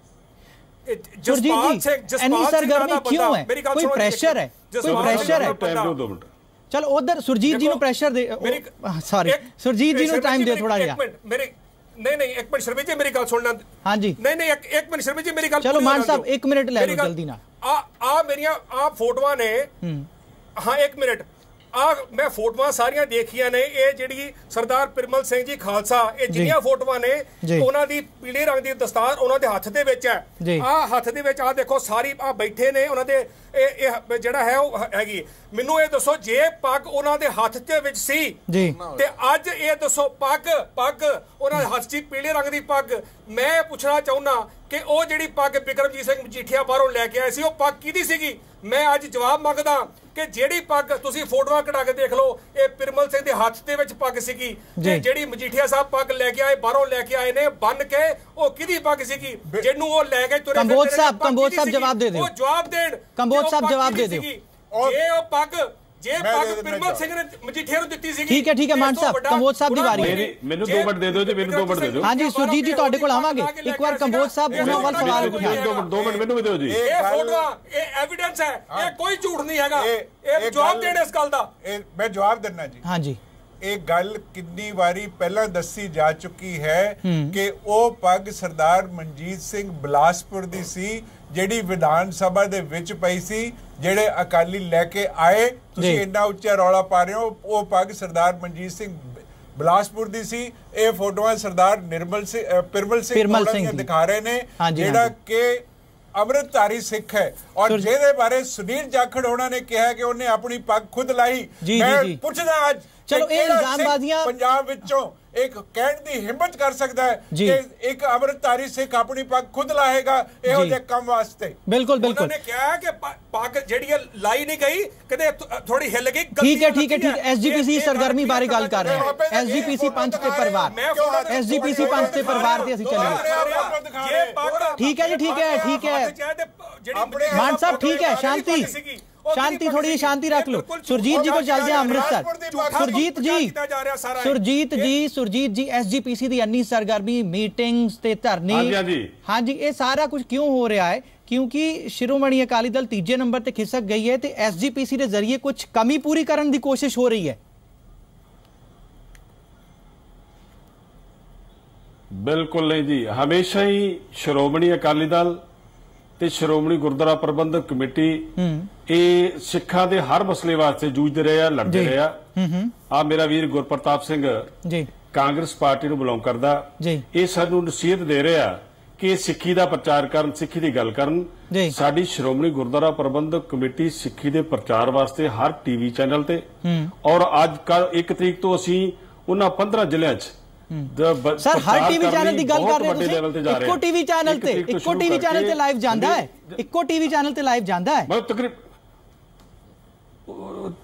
ਜਸਪਾਲ ਸਿੰਘ ਜਸਪਾਲ ਸਿੰਘ ਸਰਗਰਮੀ ਦਾ ਕਿਉਂ ਹੈ? ਕੋਈ pressure ਹੈ? ਕੋਈ ਸਿੰਘ ਹੈ? ਚਲ ਉਧਰ ਸੁਰਜੀਤ ਜੀ ਨੂੰ ਪ੍ਰੈਸ਼ਰ ਦੇ ਸੌਰੀ ਸੁਰਜੀਤ ਜੀ ਨੂੰ ਟਾਈਮ ਦਿਓ ਥੋੜਾ ਇੱਕ ਜਿਹਾ ਮਿੰਟ ਮੇਰੀ ਨਹੀਂ ਨਹੀਂ ਇੱਕ ਮਿੰਟ ਸ਼ਰਮੀ ਜੀ ਮੇਰੀ ਗੱਲ ਸੁਣਨਾ ਹਾਂਜੀ ਨਹੀਂ ਨਹੀਂ ਇੱਕ ਇੱਕ ਮਿੰਟ ਸ਼ਰਮੀ ਜੀ ਮੇਰੀ ਗੱਲ ਚਲੋ, ਮਾਨ ਸਾਹਿਬ। ਇੱਕ ਮਿੰਟ ਲੈ ਲਓ ਜਲਦੀ ਨਾਲ। ਆ ਆ ਮੇਰੀਆਂ ਆ ਫੋਟੋਆਂ ਨੇ ਹਾਂ ਇੱਕ ਮਿੰਟ ਆ ਮੈਂ ਫੋਟੋਆਂ ਸਾਰੀਆਂ ਦੇਖੀਆਂ ਨੇ ਇਹ ਜਿਹੜੀ ਸਰਦਾਰ ਪਿਰਮਲ ਸਿੰਘ ਜੀ ਖਾਲਸਾ ਇਹ ਜਿੰਨੀਆਂ ਫੋਟੋਆਂ ਨੇ। ਉਹਨਾਂ ਦੀ ਪੀਲੇ ਰੰਗ ਦੀ ਦਸਤਾਰ ਉਹਨਾਂ ਦੇ ਹੱਥ ਦੇ ਵਿੱਚ। ਹੈ ਆ ਹੱਥ ਦੇ ਵਿੱਚ ਆ ਦੇਖੋ ਸਾਰੀ ਆ ਬੈਠੇ ਨੇ ਉਹਨਾਂ ਦੇ ਇਹ ਇਹ ਜਿਹੜਾ ਹੈ ਉਹ ਹੈਗੀ ਮੈਨੂੰ ਇਹ ਦੱਸੋ ਜੇ ਪੱਗ ਉਹਨਾਂ ਦੇ ਹੱਥ ਦੇ ਵਿੱਚ ਸੀ ਜੀ। ਤੇ ਅੱਜ ਇਹ ਦੱਸੋ ਪੱਗ ਪੱਗ ਉਹਨਾਂ ਦੇ ਹੱਥ 'ਚ ਪੀਲੇ ਰੰਗ ਦੀ ਪੱਗ। ਮੈਂ ਪੁੱਛਣਾ ਚਾਹੁੰਦਾ ਕਿ ਉਹ ਜਿਹੜੀ ਪੱਗ ਬਿਕਰਮਜੀਤ ਸਿੰਘ ਮਜੀਠੀਆ ਬਾਹਰੋਂ ਲੈ ਕੇ ਆਏ ਸੀ ਉਹ ਪੱਗ ਕਿਹਦੀ ਸੀਗੀ? ਮੈਂ ਅੱਜ ਜਵਾਬ ਮੰਗਦਾ ਕਿ ਜਿਹੜੀ ਪੱਗ ਤੁਸੀਂ ਫੋਟੋਆਂ ਕਢਾ ਕੇ ਦੇਖ ਲਓ ਇਹ ਪਿਰਮਲ ਸਿੰਘ ਦੇ ਹੱਥ ਦੇ ਵਿੱਚ ਪੱਗ ਸੀਗੀ। ਤੇ ਜਿਹੜੀ ਮਜੀਠੀਆ ਸਾਹਿਬ ਪੱਗ ਲੈ ਕੇ ਆਏ ਬਾਹਰੋਂ ਲੈ ਕੇ ਆਏ ਨੇ ਬੰਨ ਕੇ ਉਹ ਕਿਹਦੀ ਪੱਗ ਸੀਗੀ? ਜਿਹਨੂੰ ਉਹ ਲੈ ਕੇ ਤੁਰੇ ਕੰਬੋਜ ਸਾਹਿਬ, ਕੰਬੋਜ ਸਾਹਿਬ? ਜਵਾਬ ਦੇ ਦਿਓ। ਉਹ ਜਵਾਬ ਦੇਣ। ਕੰਬੋਜ ਕਿ ਉਹ ਸਾਹਿਬ ਜਵਾਬ ਦੇ ਦਿਓ। ਜੇ ਉਹ ਪੱਗ ਜੇ ਪੱਗ ਪਿਰਮਲ। ਸਿੰਘ ਨੇ ਮਜੀਠੀਆ ਨੂੰ ਦਿੱਤੀ ਸੀਗੀ ਠੀਕ ਹੈ, ਠੀਕ ਹੈ, ਮਾਨ ਸਾਹਿਬ, ਕੰਬੋਜ ਸਾਹਿਬ ਦੀ ਵਾਰੀ ਮੈਨੂੰ ਦੋ ਮਿੰਟ ਦੇ ਦਿਓ ਜੀ, ਮੈਨੂੰ ਦੋ ਮਿੰਟ ਦੇ ਦਿਓ। ਹਾਂਜੀ, ਸੁਰਜੀਤ ਜੀ, ਤੁਹਾਡੇ ਕੋਲ ਆਵਾਂਗੇ। ਇੱਕ ਵਾਰ ਕੰਬੋਜ ਸਾਹਿਬ ਉਹਨਾਂ ਵੱਲ ਸਵਾਲ ਉਠਾਇਆ। ਦੋ ਮਿੰਟ ਦੋ ਮਿੰਟ ਮੈਨੂੰ ਵੀ ਦਿਓ ਜੀ। ਇਹ ਫੋਟੋਆਂ ਇਹ ਐਵੀਡੈਂਸ ਹੈ। ਇਹ ਕੋਈ ਝੂਠ ਨਹੀਂ ਹੈਗਾ। ਇਹ- ਜਵਾਬ ਦੇਣ ਇਸ ਗੱਲ ਦਾ। ਇਹ ਮੈਂ ਜਵਾਬ ਦਿੰਨਾ ਜੀ। ਹਾਂਜੀ। ਇਹ ਗੱਲ ਕਿੰਨੀ ਵਾਰੀ ਪਹਿਲਾਂ ਦੱਸੀ ਜਾ ਚੁੱਕੀ ਹੈ ਕਿ ਉਹ ਪੱਗ ਸਰਦਾਰ ਮਨਜੀਤ ਸਿੰਘ ਬਲਾਸਪੁਰ ਦੀ ਸੀ ਜਿਹੜੀ ਵਿਧਾਨ ਸਭਾ ਦੇ ਵਿੱਚ ਪਈ ਸੀ ਜਿਹੜੇ ਅਕਾਲੀ ਲੈ ਕੇ ਆਏ ਤੁਸੀਂ। ਇੰਨਾ ਉੱਚਾ ਰੌਲਾ ਪਾ ਰਹੇ ਹੋ ਉਹ ਪੱਗ ਸਰਦਾਰ ਮਨਜੀਤ ਸਿੰਘ ਬਲਾਸਪੁਰ ਦੀ ਸੀ ਇਹ ਫੋਟੋਆਂ ਸਰਦਾਰ ਨਿਰਮਲ ਸਿੰਘ ਪਿਰਮਲ ਸਿੰਘ। ਦਿਖਾ ਰਹੇ ਨੇ ਜਿਹੜਾ। ਕਿ ਅੰਮ੍ਰਿਤਧਾਰੀ ਸਿੱਖ ਹੈ ਔਰ ਜਿਹਦੇ ਬਾਰੇ ਸੁਨੀਲ ਜਾਖੜ ਹੋਣਾ ਨੇ ਕਿਹਾ ਕਿ ਉਹਨੇ ਆਪਣੀ ਪੱਗ ਖੁਦ ਲਾਈ ਮੈਂ। ਪੁੱਛਦਾ ਅੱਜ ਚਲੋ, ਇਹ ਇਲਜ਼ਾਮਬਾਜ਼ੀਆਂ- ਪੰਜਾਬ ਵਿੱਚੋਂ ਇੱਕ ਕਹਿਣ ਦੀ ਹਿੰਮਤ ਕਰ ਸਕਦਾ ਹੈ। ਕਿ ਇੱਕ ਅੰਮ੍ਰਿਤਧਾਰੀ ਸਿੱਖ ਆਪਣੀ ਪੱਗ ਖੁਦ ਲਾਹੇਗਾ ਇਹੋ। ਜਿਹੇ ਕੰਮ ਵਾਸਤੇ। ਬਿਲਕੁਲ ਉਹਨਾਂ ਬਿਲਕੁਲ। ਨੇ ਕਿਹਾ ਕਿ ਪੱਗ ਜਿਹੜੀ ਲਾਈ ਨਹੀਂ ਗਈ ਕਿਤੇ ਥੋੜੀ ਹਿੱਲ ਗਈ ਗਲਤੀ ਠੀਕ ਹੈ ਠੀਕ ਹੈ ਠੀਕ ਐਸਜੀਪੀਸੀ ਸਰਗਰਮੀ ਬਾਰੇ ਗੱਲ ਕਰ ਰਹੇ ਹਾਂ। ਐਸਜੀਪੀਸੀ ਪੰਚ ਤੇ ਪਰਿਵਾਰ। ਐਸਜੀਪੀਸੀ ਪੰਚ ਤੇ ਪਰਿਵਾਰ ਤੇ ਅਸੀਂ ਪੱਗ ਠੀਕ ਹੈ ਜੀ, ਠੀਕ ਹੈ, ਠੀਕ ਹੈ। ਮਾਨ ਸਾਹਿਬ ਠੀਕ ਹੈ ਸ਼ਾਂਤੀ। ਸ਼ਾਂਤੀ ਥੋੜੀ ਸ਼ਾਂਤੀ ਰੱਖ ਲਓ। ਸੁਰਜੀਤ ਜੀ ਕੋਲ ਚੱਲਦੇ ਬਿਲਕੁਲ ਅੰਮ੍ਰਿਤਸਰ। ਸੁਰਜੀਤ ਜੀ। ਸੁਰਜੀਤ ਜੀ ਸੁਰਜੀਤ ਜੀ ਐਸਜੀਪੀਸੀ ਦੀ ਇੰਨੀ ਸਰਗਰਮੀ ਮੀਟਿੰਗਸ ਤੇ ਧਰਨੇ। ਹਾਂਜੀ ਇਹ ਸਾਰਾ ਕੁਝ ਕਿਉਂ ਹੋ ਰਿਹਾ ਹੈ? ਕਿਉਂਕਿ ਸ਼੍ਰੋਮਣੀ ਅਕਾਲੀ ਦਲ ਤੀਜੇ ਨੰਬਰ ਤੇ ਖਿਸਕ ਗਈ ਹੈ ਤੇ ਐਸਜੀਪੀਸੀ ਦੇ ਜ਼ਰੀਏ ਕੁਝ ਕਮੀ ਪੂਰੀ ਕਰਨ ਦੀ ਕੋਸ਼ਿਸ਼ ਹੋ ਰਹੀ ਹੈ। ਬਿਲਕੁਲ ਨਹੀਂ ਜੀ। ਹਮੇਸ਼ਾ ਹੀ ਸ਼੍ਰੋਮਣੀ ਅਕਾਲੀ ਦਲ ਤੇ ਸ਼੍ਰੋਮਣੀ ਗੁਰਦੁਆਰਾ ਪ੍ਰਬੰਧਕ ਕਮੇਟੀ ਇਹ ਸਿੱਖਾਂ ਦੇ ਹਰ ਮਸਲੇ ਵਾਸਤੇ ਜੂਝਦੇ ਰਹੇ ਆ ਲੜਦੇ। ਰਹੇ ਆ। ਆ ਮੇਰਾ ਵੀਰ ਗੁਰਪ੍ਰਤਾਪ ਸਿੰਘ ਜੀ। ਕਾਂਗਰਸ ਪਾਰਟੀ ਨੂੰ ਬਿਲੋਂਗ ਕਰਦਾ। ਜੀ। ਇਹ ਸਾਨੂੰ ਨਸੀਹਤ ਦੇ ਰਿਹਾ ਕਿ ਸਿੱਖੀ ਦਾ ਪ੍ਰਚਾਰ ਕਰਨ ਸਿੱਖੀ ਦੀ ਗੱਲ ਕਰਨ। ਸਾਡੀ ਸ਼੍ਰੋਮਣੀ ਗੁਰਦੁਆਰਾ ਪ੍ਰਬੰਧਕ ਕਮੇਟੀ ਸਿੱਖੀ ਦੇ ਪ੍ਰਚਾਰ ਵਾਸਤੇ ਹਰ ਟੀਵੀ ਚੈਨਲ ਤੇ ਔਰ ਅੱਜ ਕੱਲ 1 ਤਰੀਕ ਤੋਂ ਅਸੀਂ ਉਹਨਾਂ 15 ਜ਼ਿਲ੍ਹਿਆਂ 'ਚ ਸਰ ਹਰ ਟੀਵੀ ਚੈਨਲ ਦੀ ਗੱਲ ਕਰ ਰਹੇ ਹੋ ਜਾ ਤੁਸੀਂ ਇੱਕੋ। ਟੀਵੀ ਚੈਨਲ ਤੇ ਇੱਕੋ ਟੀਵੀ ਚੈਨਲ ਤੇ ਲਾਈਵ ਜਾਂਦਾ ਹੈ। ਇੱਕੋ ਟੀਵੀ ਚੈਨਲ ਤੇ ਲਾਈਵ ਜਾਂਦਾ ਹੈ। ਮਤਲਬ ਤਕਰੀਬ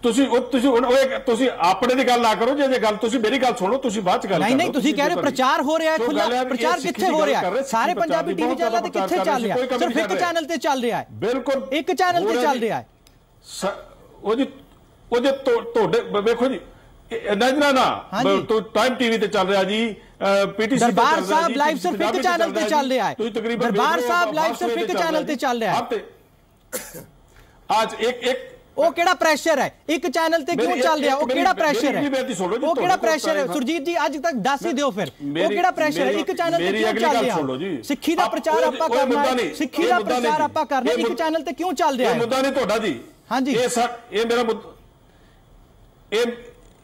ਤੁਸੀਂ ਉਹ ਤੁਸੀਂ ਉਹ ਤੁਸੀਂ ਆਪਣੇ ਦੀ ਗੱਲ ਨਾ ਕਰੋ ਜੇ ਜੇ ਗੱਲ ਤੁਸੀਂ ਮੇਰੀ ਗੱਲ ਸੁਣੋ ਤੁਸੀਂ ਬਾਅਦ ਚ ਗੱਲ ਨਹੀਂ ਨਹੀਂ ਤੁਸੀਂ ਕਹਿ ਰਹੇ ਜੇ ਪ੍ਰਚਾਰ ਹੋ ਰਿਹਾ ਹੈ ਖੁੱਲਾ ਪ੍ਰਚਾਰ ਕਿੱਥੇ ਹੋ ਰਿਹਾ ਹੈ? ਸਾਰੇ ਪੰਜਾਬੀ ਟੀਵੀ ਚੈਨਲਾਂ ਤੇ ਕਿੱਥੇ ਚੱਲ ਰਿਹਾ ਸਿਰਫ ਇੱਕ। ਚੈਨਲ ਤੇ ਚੱਲ ਰਿਹਾ ਹੈ। ਬਿਲਕੁਲ। ਇੱਕ ਚੈਨਲ ਤੇ ਚੱਲ ਜੀ। ਰਿਹਾ ਹੈ। ਸ- ਉਹਦੀ ਉਹਦੇ ਤੋਂ- ਤੁਹਾਡੇ ਵੇਖੋ ਜੀ ਨਾ ਹਾਂਜੀ। ਤੋਂ ਟਾਈਮ ਟੀਵੀ ਤੇ ਚੱਲ ਰਿਹਾ ਜੀ। ਪੀਟੀਸੀ ਦਰਬਾਰ ਸਾਹਿਬ ਲਾਈਵ ਸਿਰਫ ਇੱਕ ਚੈਨਲ ਤੇ ਚੱਲ ਰਿਹਾ ਹੈ। ਦਰਬਾਰ ਸਾਹਿਬ ਲਾਈਵ ਸਿਰਫ ਇੱਕ ਚੈਨਲ ਤੇ ਚੱਲ ਰਿਹਾ ਹੈ। ਅੱਜ ਇੱਕ ਇੱਕ ਉਹ ਕਿਹੜਾ ਪ੍ਰੈਸ਼ਰ ਹੈ? ਇੱਕ ਚੈਨਲ ਤੇ ਕਿਉਂ ਚੱਲ ਰਿਹਾ? ਉਹ ਕਿਹੜਾ ਪ੍ਰੈਸ਼ਰ ਹੈ? ਉਹ ਕਿਹੜਾ ਪ੍ਰੈਸ਼ਰ ਹੈ? ਸੁਰਜੀਤ ਜੀ ਅੱਜ ਤੱਕ ਦੱਸ ਹੀ ਦਿਓ ਫਿਰ। ਉਹ ਕਿਹੜਾ ਪ੍ਰੈਸ਼ਰ ਹੈ? ਇੱਕ ਚੈਨਲ ਤੇ ਕਿਉਂ ਚੱਲ ਰਿਹਾ। ਸਿੱਖੀ ਦਾ ਪ੍ਰਚਾਰ ਆਪਾਂ ਕਰਨਾ ਸਿੱਖੀ ਦਾ ਪ੍ਰਚਾਰ। ਆਪਾਂ ਕਰਨਾ ਇੱਕ ਚੈਨਲ ਤੇ ਕਿਉਂ ਚੱਲ ਰਿਹਾ ਇਹ ਮੁੱਦਾ ਨਹੀਂ ਤੁਹਾਡਾ ਜੀ। ਹਾਂਜੀ। ਇਹ ਇਹ ਮੇਰਾ ਮੁੱਦਾ ਇਹ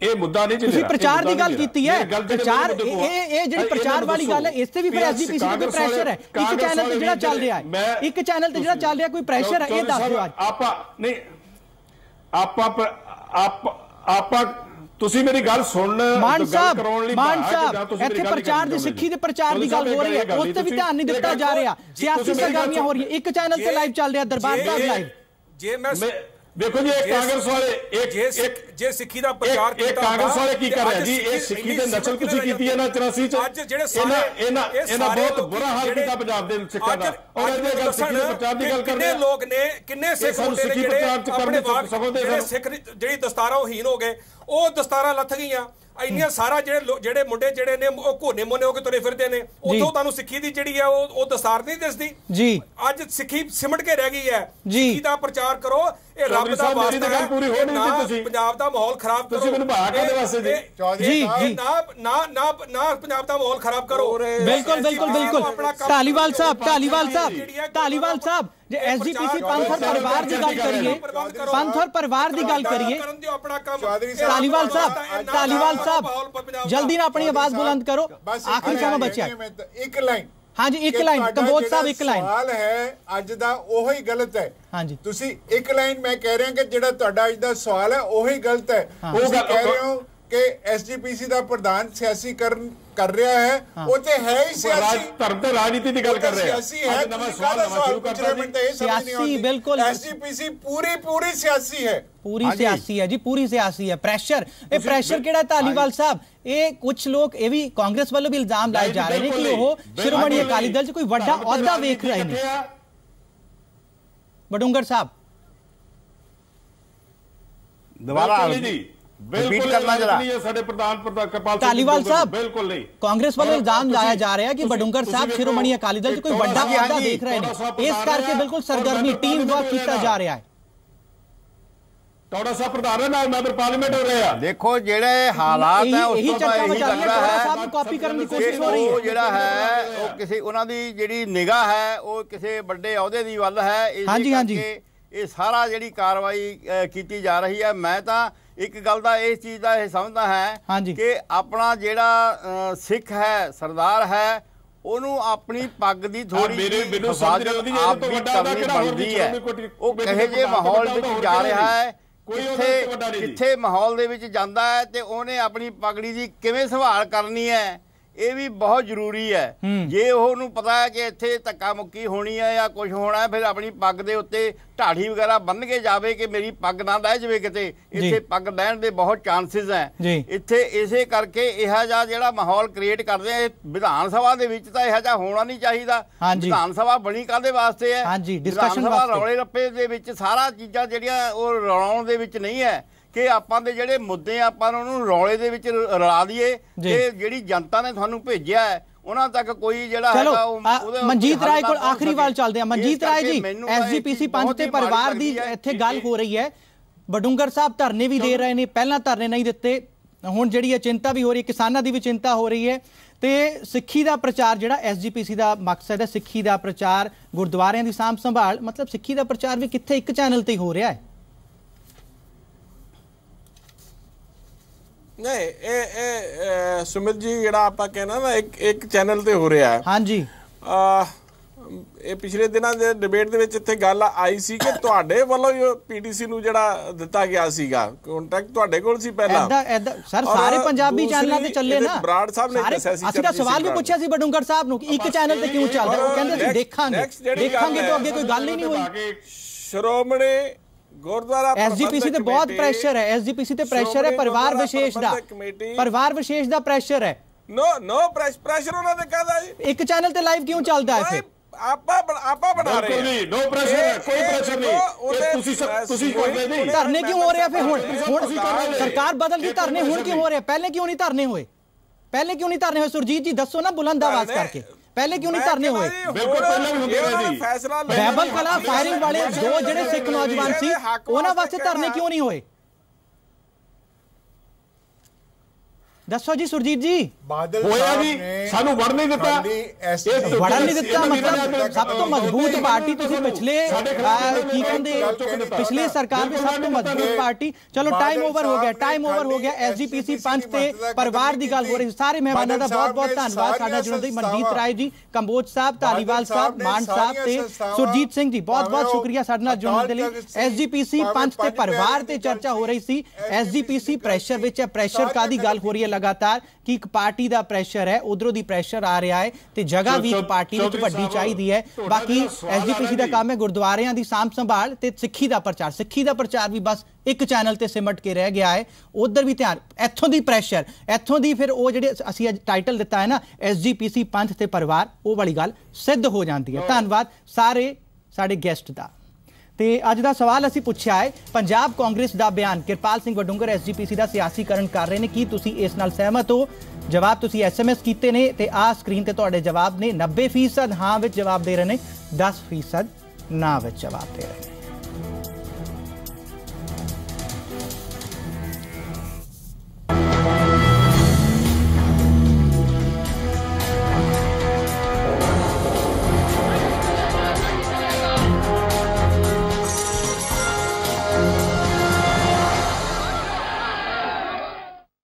ਇਹ ਮੁੱਦਾ ਨਹੀਂ ਤੁਸੀਂ ਪ੍ਰਚਾਰ ਦੀ ਗੱਲ ਕੀਤੀ। ਹੈ। ਪ੍ਰਚਾਰ ਇਹ ਇਹ ਜਿਹੜੀ ਪ੍ਰਚਾਰ ਵਾਲੀ ਗੱਲ ਹੈ ਇਸ ਤੇ ਵੀ ਫਿਰ। ਐਸਜੀਪੀਸੀ ਤੇ ਪ੍ਰੈਸ਼ਰ ਹੈ। ਇੱਕ ਚੈਨਲ ਤੇ ਜਿਹੜਾ ਚੱਲ ਰਿਹਾ ਹੈ। ਇੱਕ ਚੈਨਲ ਤੇ ਜਿਹੜਾ ਚੱਲ ਰਿਹਾ ਕੋਈ ਪ੍ਰੈਸ਼ਰ ਹੈ ਇਹ ਦੱਸ ਦਿਓ ਅੱਜ। ਆਪਾਂ ਨਹੀਂ ਆਪਾਂ ਆਪ ਆਪਾਂ ਤੁਸੀਂ ਮੇਰੀ ਗੱਲ ਸੁਣਨ ਮਾਨ ਗੱਲ ਸਾਹਿਬ ਕਰਾਉਣ ਲਈ ਮਾਨ ਸਾਹਿਬ ਇੱਥੇ ਪ੍ਰਚਾਰ ਦੀ ਸਿੱਖੀ ਦੇ ਪ੍ਰਚਾਰ ਦੀ ਗੱਲ ਹੋ ਰਹੀ ਹੈ। ਉਸ ਤੇ ਵੀ ਧਿਆਨ ਨਹੀਂ ਦਿੱਤਾ ਜਾ ਰਿਹਾ। ਸਿਆਸੀ ਸਰਗਰਮੀਆਂ ਹੋ ਰਹੀਆਂ। ਇੱਕ ਚੈਨਲ ਤੇ ਲਾਈਵ ਚੱਲ ਰਿਹਾ ਦਰਬਾਰ ਸਾਹਿਬ ਲਾਈਵ ਜੇ ਮੈਂ ਵੇਖੋ ਜੀ ਇਹ ਕਾਂਗਰਸ ਵਾਲੇ ਇੱਕ ਸਿੱਖ ਜੇ ਸਿੱਖੀ ਦਾ ਪ੍ਰਚਾਰ ਇਹ- ਇਹ ਕੀਤਾ ਕਾਂਗਰਸ ਹੁੰਦਾ, ਵਾਲੇ ਕੀ ਕਰ ਰਹੇ ਜੀ? ਇਹ ਸਿੱਖੀ ਦੇ ਨਸਲ ਕੁਸ਼ੀ ਕੀਤੀ ਹੈ ਨਾ 84 ਚ। ਅੱਜ ਜਿਹੜੇ ਸਾਰੇ ਇਹਨਾਂ ਇਹ ਇਹਨਾਂ ਬਹੁਤ ਬੁਰਾ ਹਾਲ ਕੀਤਾ ਪੰਜਾਬ ਦੇ ਸਿੱਖਾਂ ਦਾ। ਔਰ ਇਹਦੇ ਗੱਲ ਸਿੱਖੀ ਦੇ ਪ੍ਰਚਾਰ ਦੀ ਗੱਲ ਕਰ ਰਹੇ ਲੋਕ ਨੇ ਕਿੰਨੇ ਸਿੱਖ ਮੁੰਡੇ ਨੇ ਜਿਹੜੇ ਆਪਣੇ ਜਿਹੜੇ। ਸਿੱਖ ਜਿਹੜੀ ਦਸਤਾਰਾਂ ਉਹ ਹੀਨ ਹੋ ਗਏ ਉਹ ਦਸਤਾਰਾਂ ਲੱਥ ਗਈਆਂ। ਇੰਨੀਆਂ ਸਾਰਾ ਜਿਹੜੇ ਜਿਹੜੇ ਮੁੰਡੇ ਜਿਹੜੇ ਨੇ ਉਹ ਕੋਨੇ ਮੋਨੇ ਹੋ ਕੇ ਤੁਰੇ ਫਿਰਦੇ ਨੇ। ਉੱਥੋਂ ਤੁਹਾਨੂੰ ਸਿੱਖੀ ਦੀ ਜਿਹੜੀ ਹੈ ਉਹ ਉਹ ਦਸਤਾਰ ਨਹੀਂ ਦਿਸਦੀ। ਜੀ। ਅੱਜ ਸਿੱਖੀ ਸਿਮਟ ਕੇ ਰਹਿ ਗਈ ਹੈ। ਜੀ। ਸਿੱਖੀ ਦਾ ਪ੍ਰਚਾਰ ਕਰੋ। ਇਹ ਰੱਬ ਦਾ ਸਾਹਿਬ, ਮੇਰੀ ਵਾਸਤਾ ਤਾਂ ਗੱਲ ਪੂਰੀ ਹੋ ਨਹੀਂ ਦਿੱਤੀ ਤੁਸੀਂ। ਪੰਜਾਬ ਦਾ ਮਾਹੌਲ ਖਰਾਬ ਕਰੋ। ਤੁਸੀਂ ਮੈਨੂੰ ਕਾਹਦੇ ਇਹ- ਵਾਸਤੇ ਜੀ? ਜੀ, ਸਾਹਿਬ, ਜੀ। ਨਾ ਨਾ ਨਾ ਨਾ ਪੰਜਾਬ ਦਾ ਮਾਹੌਲ ਖਰਾਬ ਕਰੋ। ਬਿਲਕੁਲ ਬਿਲਕੁਲ ਬਿਲਕੁਲ। ਢਾਲੀਵਾਲ ਸਾਹਿਬ ਢਾਲੀਵਾਲ ਸਾਹਿਬ ਢਾਲੀਵਾਲ ਸਾਹਿਬ ਜੇ ਐਸਜੀਪੀਸੀ ਪੰਥ ਔਰ ਪਰਿਵਾਰ ਦੀ ਗੱਲ ਕਰੀਏ। ਪੰਥ ਔਰ ਪਰਿਵਾਰ ਦੀ ਗੱਲ ਕਰੀਏ। ਢਾਲੀਵਾਲ ਸਾਹਿਬ ਢਾਲੀਵਾਲ ਸਾਹਿਬ ਜਲਦੀ ਨਾਲ ਆਪਣੀ ਆਵਾਜ਼ ਬੁਲੰਦ ਕਰੋ। ਬਸ ਆਖਰੀ ਸਮਾਂ ਬਚਿਆ। ਇੱਕ ਲਾਈਨ। ਹਾਂਜੀ ਇੱਕ ਲਾਈਨ ਕੰਬੋਜ ਸਾਹਿਬ ਇੱਕ ਲਾਈਨ ਸਵਾਲ ਹੈ ਅੱਜ ਦਾ ਉਹੀ ਗਲਤ ਹੈ ਹਾਂਜੀ। ਤੁਸੀਂ ਇੱਕ ਲਾਈਨ ਮੈਂ ਕਹਿ ਰਿਹਾ ਕਿ ਜਿਹੜਾ ਤੁਹਾਡਾ ਅੱਜ ਦਾ ਸਵਾਲ ਹੈ ਉਹੀ ਗਲਤ ਹੈ ਹਾਂ। ਤੁਸੀਂ ਕਹਿ ਰਹੇ ਹੋ ਕਿ ਐਸਜੀਪੀਸੀ ਦਾ ਪ੍ਰਧਾਨ ਸਿਆਸੀ ਕਰਨ ਕਰ ਰਿਹਾ ਹੈ ਉਹ ਤੇ ਹੈ ਹੀ ਸਿਆਸੀ। ਧਰਮ ਤੇ ਰਾਜਨੀਤੀ ਦੀ ਗੱਲ ਕਰ ਰਹੇ। ਸਿਆਸੀ ਹੈ। ਅੱਜ ਨਵਾਂ ਸਵਾਲ ਨਵਾਂ ਸ਼ੁਰੂ ਕਰਤਾ ਜੀ। ਸਿਆਸੀ, ਬਿਲਕੁਲ। ਐਸਜੀਪੀਸੀ ਪੂਰੀ ਪੂਰੀ ਸਿਆਸੀ ਹੈ। ਪੂਰੀ। ਸਿਆਸੀ ਹੈ ਜੀ ਪੂਰੀ ਸਿਆਸੀ ਹੈ। ਪ੍ਰੈਸ਼ਰ ਇਹ ਪ੍ਰੈਸ਼ਰ ਕਿਹੜਾ ਧਾਲੀਵਾਲ ਸਾਹਿਬ ਇਹ ਕੁਝ ਲੋਕ ਇਹ ਵੀ ਕਾਂਗਰਸ ਵੱਲੋਂ ਵੀ ਇਲਜ਼ਾਮ ਲਾਏ ਜਾ ਰਹੇ ਨੇ ਕਿ ਉਹ ਸ਼੍ਰੋਮਣੀ ਅਕਾਲੀ ਦਲ 'ਚ ਕੋਈ ਵੱਡਾ ਅਹੁਦਾ ਵੇਖ ਰਹੇ ਨੇ। ਬਡੂੰਗਰ ਸਾਹਿਬ। ਦੁਬਾਰਾ ਜੀ। ਰਿਪੀਟ ਬਿਲਕੁਲ ਕਰਨਾ ਜਰਾ। ਸਾਡੇ ਪ੍ਰਧਾਨ ਪ੍ਰਧਾਨ ਕਿਰਪਾਲ ਸਿੰਘ ਧਾਲੀਵਾਲ ਬਿਲਕੁਲ- ਸਾਹਿਬ ਬਿਲਕੁਲ ਨਹੀਂ। ਕਾਂਗਰਸ ਵੱਲੋਂ ਇਲਜ਼ਾਮ ਲਾਇਆ ਜਾ ਰਿਹਾ ਕਿ ਬਡੂੰਗਰ ਸਾਹਿਬ ਸ਼੍ਰੋਮਣੀ ਅਕਾਲੀ ਦਲ 'ਚ ਕੋਈ ਵੱਡਾ ਹਾਂਜੀ, ਦੇਖ ਰਹੇ ਨੇ। ਇਸ ਕਰਕੇ ਬਿਲਕੁਲ ਸਰਗਰਮੀ ਟੀਮ ਪਾਰਲੀਮੈਂਟ ਕੀਤਾ ਜਾ ਰਿਹਾ ਹੈ। ਟੌੜਾ ਸਾਹਿਬ ਪ੍ਰਧਾਨ ਨਾਲ ਮੈਂਬਰ ਪਾਰਲੀਮੈਂਟ ਹੋ ਰਹੇ ਆ। ਦੇਖੋ ਜਿਹੜੇ ਹਾਲਾਤ ਹੈ ਉਸ ਤੋਂ ਤਾਂ ਇਹੀ ਮਚਾ ਰਹੀ ਹੈ ਲੱਗਦਾ ਹੈ। ਸਾਹਿਬ ਨੂੰ ਕਾਪੀ ਕਰਨ ਦੀ ਕੋਸ਼ਿਸ਼ ਹੋ ਰਹੀ ਉਹ ਹੈ ਜਿਹੜਾ ਹੈ ਉਹ ਕਿਸੇ ਉਹਨਾਂ ਦੀ ਜਿਹੜੀ ਨਿਗਾਹ ਹੈ ਉਹ ਕਿਸੇ ਵੱਡੇ ਅਹੁਦੇ ਦੀ ਵੱਲ ਹੈ। ਇਸੇ। ਕਰਕੇ ਇਹ ਸਾਰਾ ਜਿਹੜੀ ਕਾਰਵਾਈ ਕੀਤੀ ਜਾ ਰਹੀ ਹੈ। ਮੈਂ ਤਾਂ ਇੱਕ ਗੱਲ ਦਾ ਇਸ ਚੀਜ਼ ਦਾ ਇਹ ਸਮਝਦਾ। ਹੈ ਕਿ ਆਪਣਾ ਜਿਹੜਾ ਸਿੱਖ ਹੈ ਸਰਦਾਰ ਹੈ ਉਹਨੂੰ ਆਪਣੀ ਪੱਗ ਦੀ ਥੋੜੀ ਮੇਰੇ- ਮੈਨੂੰ ਸਮਝ ਨਹੀਂ ਆਉਂਦੀ, ਆਪ ਤੋਂ ਵੱਡਾ ਉਹਦਾ ਕਿਹੜਾ ਹੋਰ ਵੀ ਹੈ ਉਹ ਕਹੇ ਜੇ ਮਾਹੌਲ ਵਿੱਚ ਜਾ ਰਿਹਾ ਹੈ ਕੋਈ ਉਹਦੇ ਤੋਂ ਵੱਡਾ ਨਹੀਂ। ਕਿੱਥੇ ਮਾਹੌਲ ਦੇ ਵਿੱਚ ਜਾਂਦਾ ਹੈ ਤੇ ਉਹਨੇ ਆਪਣੀ ਪਗੜੀ ਦੀ ਕਿਵੇਂ ਸੰਭਾਲ ਕਰਨੀ ਹੈ ਇਹ ਵੀ ਬਹੁਤ ਜ਼ਰੂਰੀ ਹੈ। ਜੇ ਉਹਨੂੰ ਪਤਾ ਹੈ ਕਿ ਇੱਥੇ ਧੱਕਾ ਮੁੱਕੀ ਹੋਣੀ ਹੈ ਜਾਂ ਕੁਝ ਹੋਣਾ ਹੈ ਫਿਰ ਆਪਣੀ ਪੱਗ ਦੇ ਉੱਤੇ ਢਾੜੀ ਵਗੈਰਾ ਬੰਨ ਕੇ ਜਾਵੇ ਕਿ ਮੇਰੀ ਪੱਗ ਨਾ ਲੈ ਜਾਵੇ ਕਿਤੇ। ਇੱਥੇ ਪੱਗ ਲੈਣ ਦੇ ਬਹੁਤ ਚਾਂਸਸ ਹੈ। ਇੱਥੇ ਇਸੇ ਕਰਕੇ ਇਹੋ ਜਿਹਾ ਜਿਹੜਾ ਮਾਹੌਲ ਕ੍ਰੀਏਟ ਕਰਦੇ ਆ ਵਿਧਾਨ ਸਭਾ ਦੇ ਵਿੱਚ ਤਾਂ ਇਹੋ ਜਿਹਾ ਹੋਣਾ ਨਹੀਂ ਚਾਹੀਦਾ। ਵਿਧਾਨ ਸਭਾ ਬਣੀ ਕਾਦੇ ਵਾਸਤੇ ਹੈ ਹਾਂਜੀ, ਵਿਧਾਨ discussion ਸਭਾ ਵਾਸਤੇ। ਰੌਲੇ ਰੱਪੇ ਦੇ ਵਿੱਚ ਸਾਰਾ ਚੀਜ਼ਾਂ ਜਿਹੜੀਆਂ ਉਹ ਰਲਾਉਣ ਦੇ ਵਿੱਚ ਨਹੀਂ ਹੈ ਕਿ ਆਪਾਂ ਦੇ ਜਿਹੜੇ ਮੁੱਦੇ ਆ, ਆਪਾਂ ਉਹਨੂੰ ਰੌਲੇ ਦੇ ਵਿੱਚ ਰਲਾ ਦਈਏ। ਕਿ ਜਿਹੜੀ ਜਨਤਾ ਨੇ ਤੁਹਾਨੂੰ ਭੇਜਿਆ ਹੈ ਉਹਨਾਂ ਤੱਕ ਕੋਈ ਜਿਹੜਾ ਹੈਗਾ ਉਹ ਮਨਜੀਤ ਰਾਏ ਕੋਲ ਆਖਰੀ ਵਾਰ ਸਕੇ। ਚੱਲਦੇ ਆ। ਮਨਜੀਤ ਰਾਏ ਜੀ ਤਾਂ ਇਹ ਐਸਜੀਪੀਸੀ ਪੰਜ ਤੇ ਪਰਿਵਾਰ ਦੀ ਇੱਥੇ ਗੱਲ ਇਹ- ਹੋ ਰਹੀ ਹੈ। ਬਡੂੰਗਰ ਸਾਹਿਬ ਧਰਨੇ ਵੀ ਦੇ ਰਹੇ ਨੇ ਪਹਿਲਾਂ ਧਰਨੇ ਨਹੀਂ ਦਿੱਤੇ। ਹੁਣ ਜਿਹੜੀ ਹੈ ਚਿੰਤਾ ਵੀ ਹੋ ਰਹੀ ਹੈ ਕਿਸਾਨਾਂ ਦੀ ਵੀ ਚਿੰਤਾ ਹੋ ਰਹੀ ਹੈ। ਤੇ ਸਿੱਖੀ ਦਾ ਪ੍ਰਚਾਰ ਜਿਹੜਾ ਐਸਜੀਪੀਸੀ ਦਾ ਮਕਸਦ ਹੈ ਸਿੱਖੀ ਦਾ ਪ੍ਰਚਾਰ ਗੁਰਦੁਆਰਿਆਂ ਦੀ ਸਾਂਭ ਸੰਭਾਲ ਮਤਲਬ ਸਿੱਖੀ ਦਾ ਪ੍ਰਚਾਰ ਵੀ ਕਿੱਥੇ ਇੱਕ ਚੈਨਲ ਤੇ ਹੀ ਹੋ ਰਿਹਾ ਹੈ। ਨਹੀਂ ਇਹ ਇਹ ਸੁਮਿਤ ਜੀ ਜਿਹੜਾ ਆਪਾਂ ਕਹਿਣਾ ਨਾ ਇੱਕ ਇੱਕ ਚੈਨਲ ਤੇ ਹੋ ਰਿਹਾ ਹੈ। ਹਾਂਜੀ। ਆ ਇਹ ਪਿਛਲੇ ਦਿਨਾਂ ਦੇ ਡਿਬੇਟ ਦੇ ਵਿੱਚ ਇੱਥੇ ਗੱਲ ਆਈ ਸੀ ਕਿ ਤੁਹਾਡੇ ਵੱਲੋਂ ਹੀ ਪੀਟੀਸੀ ਨੂੰ ਜਿਹੜਾ ਦਿੱਤਾ ਗਿਆ ਸੀਗਾ। ਕੰਟੈਕਟ ਤੁਹਾਡੇ ਕੋਲ ਸੀ ਪਹਿਲਾਂ? ਐਦਾਂ ਐਦਾਂ ਸਰ ਸਾਰੇ ਪੰਜਾਬੀ ਚੈਨਲਾਂ ਤੇ ਚੱਲੇ ਨਾ। ਬਰਾੜ ਸਾਹਿਬ ਨੇ ਦੱਸਿਆ ਸੀ ਅਸੀਂ ਤਾਂ ਸਵਾਲ ਵੀ ਪੁੱਛਿਆ ਸੀ ਬਡੂੰਗਰ ਸਾਹਿਬ ਨੂੰ ਕਿ ਇੱਕ ਚੈਨਲ ਤੇ ਕਿਉਂ ਚੱਲਦਾ? ਉਹ ਕਹਿੰਦੇ ਸੀ ਦੇਖਾਂਗੇ। ਦੇਖਾਂਗੇ ਤੋਂ ਅੱਗੇ ਕੋਈ ਗੱਲ ਹੀ ਨਹੀਂ ਹੋਈ। ਸ਼੍ਰੋਮਣੀ ਗੁਰਦੁਆਰਾ ਐਸਜੀਪੀਸੀ ਤੇ ਬਹੁਤ ਪ੍ਰੈਸ਼ਰ ਹੈ ਐਸਜੀਪੀਸੀ ਤੇ ਪ੍ਰੈਸ਼ਰ ਹੈ ਪਰਿਵਾਰ ਵਿਸ਼ੇਸ਼ ਦਾ। ਪਰਿਵਾਰ ਵਿਸ਼ੇਸ਼ ਦਾ ਪ੍ਰੈਸ਼ਰ ਹੈ। ਨੋ ਨੋ ਪ੍ਰੈਸ਼ਰ ਉਹਨਾਂ ਨੇ ਕਹਦਾ ਜੀ? ਇੱਕ ਚੈਨਲ ਤੇ ਲਾਈਵ ਕਿਉਂ ਚੱਲਦਾ ਹੈ ਫਿਰ ਆਪਾਂ ਬਣ- ਆਪਾਂ ਬਣਾ ਰਹੇ ਨਹੀਂ ਨੋ ਪ੍ਰੈਸ਼ਰ ਕੋਈ ਪ੍ਰੈਸ਼ਰ ਨਹੀਂ। ਤੁਸੀਂ ਤੁਸੀਂ ਕਰਦੇ ਨਹੀਂ। ਧਰਨੇ ਕਿਉਂ ਹੋ ਰਿਹਾ ਫਿਰ ਹੁਣ? ਹੁਣ। ਸਰਕਾਰ ਬਦਲ ਗਈ ਧਰਨੇ ਹੁਣ ਕਿਉਂ ਹੋ ਰਿਹਾ ਪਹਿਲੇ ਕਿਉਂ ਨਹੀਂ ਧਰਨੇ ਹੋਏ? ਪਹਿਲੇ ਕਿਉਂ ਨਹੀਂ ਧਰਨੇ ਹੋਏ? ਸੁਰਜੀਤ ਜੀ ਦੱਸੋ ਨਾ ਬੁਲੰਦ ਆਵਾਜ਼ ਕਰਕੇ। ਪਹਿਲੇ ਕਿਉਂ ਨਹੀਂ ਧਰਨੇ ਹੋਏ ਬਿਲਕੁਲ ਪਹਿਲਾਂ ਵੀ ਹੁੰਦੇ ਰਹੇ। ਨੇ ਫੈਸਲਾ ਲੈ ਬੈਬਲ ਲਿਆ। ਕਲਾ ਫਾਇਰਿੰਗ ਵਾਲੇ ਦੋ ਜਿਹੜੇ ਸਿੱਖ ਨੌਜਵਾਨ ਸੀ ਉਹਨਾਂ ਵਾਸਤੇ ਧਰਨੇ ਕਿਉਂ ਨਹੀਂ ਹੋਏ ਦੱਸੋ ਜੀ ਸੁਰਜੀਤ ਜੀ। ਬਾਦਲ ਹੋਇਆ ਜੀ, ਸਾਨੂੰ ਵੜਨ ਨਹੀਂ ਦਿੱਤਾ। ਇਹ ਵੜਨ ਨਹੀਂ ਦਿੱਤਾ ਮਤਲਬ ਸਭ ਤੋਂ ਮਜ਼ਬੂਤ ਪਾਰਟੀ ਤੁਸੀਂ ਪਿਛਲੇ ਕੀ ਕਹਿੰਦੇ। ਪਿਛਲੇ ਸਰਕਾਰ ਦੀ ਸਭ ਤੋਂ ਮਜ਼ਬੂਤ ਪਾਰਟੀ। ਚਲੋ ਟਾਈਮ ਓਵਰ ਹੋ ਗਿਆ ਟਾਈਮ ਓਵਰ ਹੋ ਗਿਆ ਐਸਜੀਪੀਸੀ ਪੰਚ ਤੇ ਪਰਿਵਾਰ ਦੀ ਗੱਲ ਹੋ ਰਹੀ ਸਾਰੇ ਮਹਿਮਾਨਾਂ ਦਾ ਬਹੁਤ ਬਹੁਤ ਧੰਨਵਾਦ ਸਾਡਾ ਜੁੜਨ ਲਈ ਮਨਜੀਤ ਰਾਏ ਜੀ ਕੰਬੋਜ ਸਾਹਿਬ ਧਾਲੀਵਾਲ ਸਾਹਿਬ ਮਾਨ ਸਾਹਿਬ ਤੇ ਸੁਰਜੀਤ ਸਿੰਘ ਜੀ ਬਹੁਤ ਬਹੁਤ ਸ਼ੁਕਰੀਆ ਸਾਡੇ ਨਾਲ ਜੁੜਨ ਦੇ ਲਈ। ਐਸਜੀਪੀਸੀ ਪੰਚ ਤੇ ਪਰਿਵਾਰ ਤੇ ਚਰਚਾ ਹੋ ਰਹੀ ਸੀ। ਐਸਜੀਪੀਸੀ ਪ੍ਰੈਸ਼ਰ ਵਿੱਚ ਹੈ ਪ੍ਰੈਸ਼ਰ ਕਾਦੀ ਗੱਲ ਹੋ ਰਹੀ ਹੈ? ਲਗਾਤਾਰ ਕਿ ਇੱਕ ਪਾਰਟੀ ਦਾ ਪ੍ਰੈਸ਼ਰ ਹੈ ਉਧਰੋਂ ਦੀ ਪ੍ਰੈਸ਼ਰ ਆ ਰਿਹਾ ਹੈ ਤੇ ਜਗ੍ਹਾ ਵੀ ਇੱਕ ਪਾਰਟੀ ਵਿੱਚ ਵੱਡੀ ਚਾਹੀਦੀ ਹੈ। ਬਾਕੀ ਐਸਜੀਪੀਸੀ ਦਾ ਕੰਮ ਹੈ ਗੁਰਦੁਆਰਿਆਂ ਦੀ ਸਾਂਭ ਸੰਭਾਲ ਤੇ ਸਿੱਖੀ ਦਾ ਪ੍ਰਚਾਰ। ਸਿੱਖੀ ਦਾ ਪ੍ਰਚਾਰ ਵੀ ਬਸ ਇੱਕ ਚੈਨਲ ਤੇ ਸਿਮਟ ਕੇ ਰਹਿ ਗਿਆ ਹੈ। ਉਧਰ ਵੀ ਧਿਆਨ ਇੱਥੋਂ ਦੀ ਪ੍ਰੈਸ਼ਰ ਇੱਥੋਂ ਦੀ ਫਿਰ ਉਹ ਜਿਹੜੇ ਅਸੀਂ ਅੱਜ ਟਾਈਟਲ ਦਿੱਤਾ ਹੈ ਨਾ ਐਸਜੀਪੀਸੀ ਪੰਥ ਤੇ ਪਰਿਵਾਰ ਉਹ ਵਾਲੀ ਗੱਲ ਸਿੱਧ ਹੋ ਜਾਂਦੀ ਹੈ। ਧੰਨਵਾਦ ਸਾਰੇ ਸਾਡੇ ਗੈਸਟ ਦਾ। ਤੇ ਅੱਜ ਦਾ ਸਵਾਲ ਅਸੀਂ ਪੁੱਛਿਆ ਹੈ, ਪੰਜਾਬ ਕਾਂਗਰਸ ਦਾ ਬਿਆਨ। ਕਿਰਪਾਲ ਸਿੰਘ ਵਡੂੰਗਰ ਐਸਜੀਪੀਸੀ ਦਾ ਸਿਆਸੀਕਰਨ ਕਰ ਰਹੇ ਨੇ, ਕੀ ਤੁਸੀਂ ਇਸ ਨਾਲ ਸਹਿਮਤ ਹੋ? ਜਵਾਬ ਤੁਸੀਂ ਐਸਐਮਐਸ ਕੀਤੇ ਨੇ ਤੇ ਆਹ ਸਕਰੀਨ ਤੇ ਤੁਹਾਡੇ ਜਵਾਬ ਨੇ 90% ਹਾਂ ਵਿੱਚ ਜਵਾਬ ਦੇ ਰਹੇ ਨੇ 10% ਨਾ ਵਿੱਚ ਜਵਾਬ ਦੇ ਰਹੇ ਨੇ।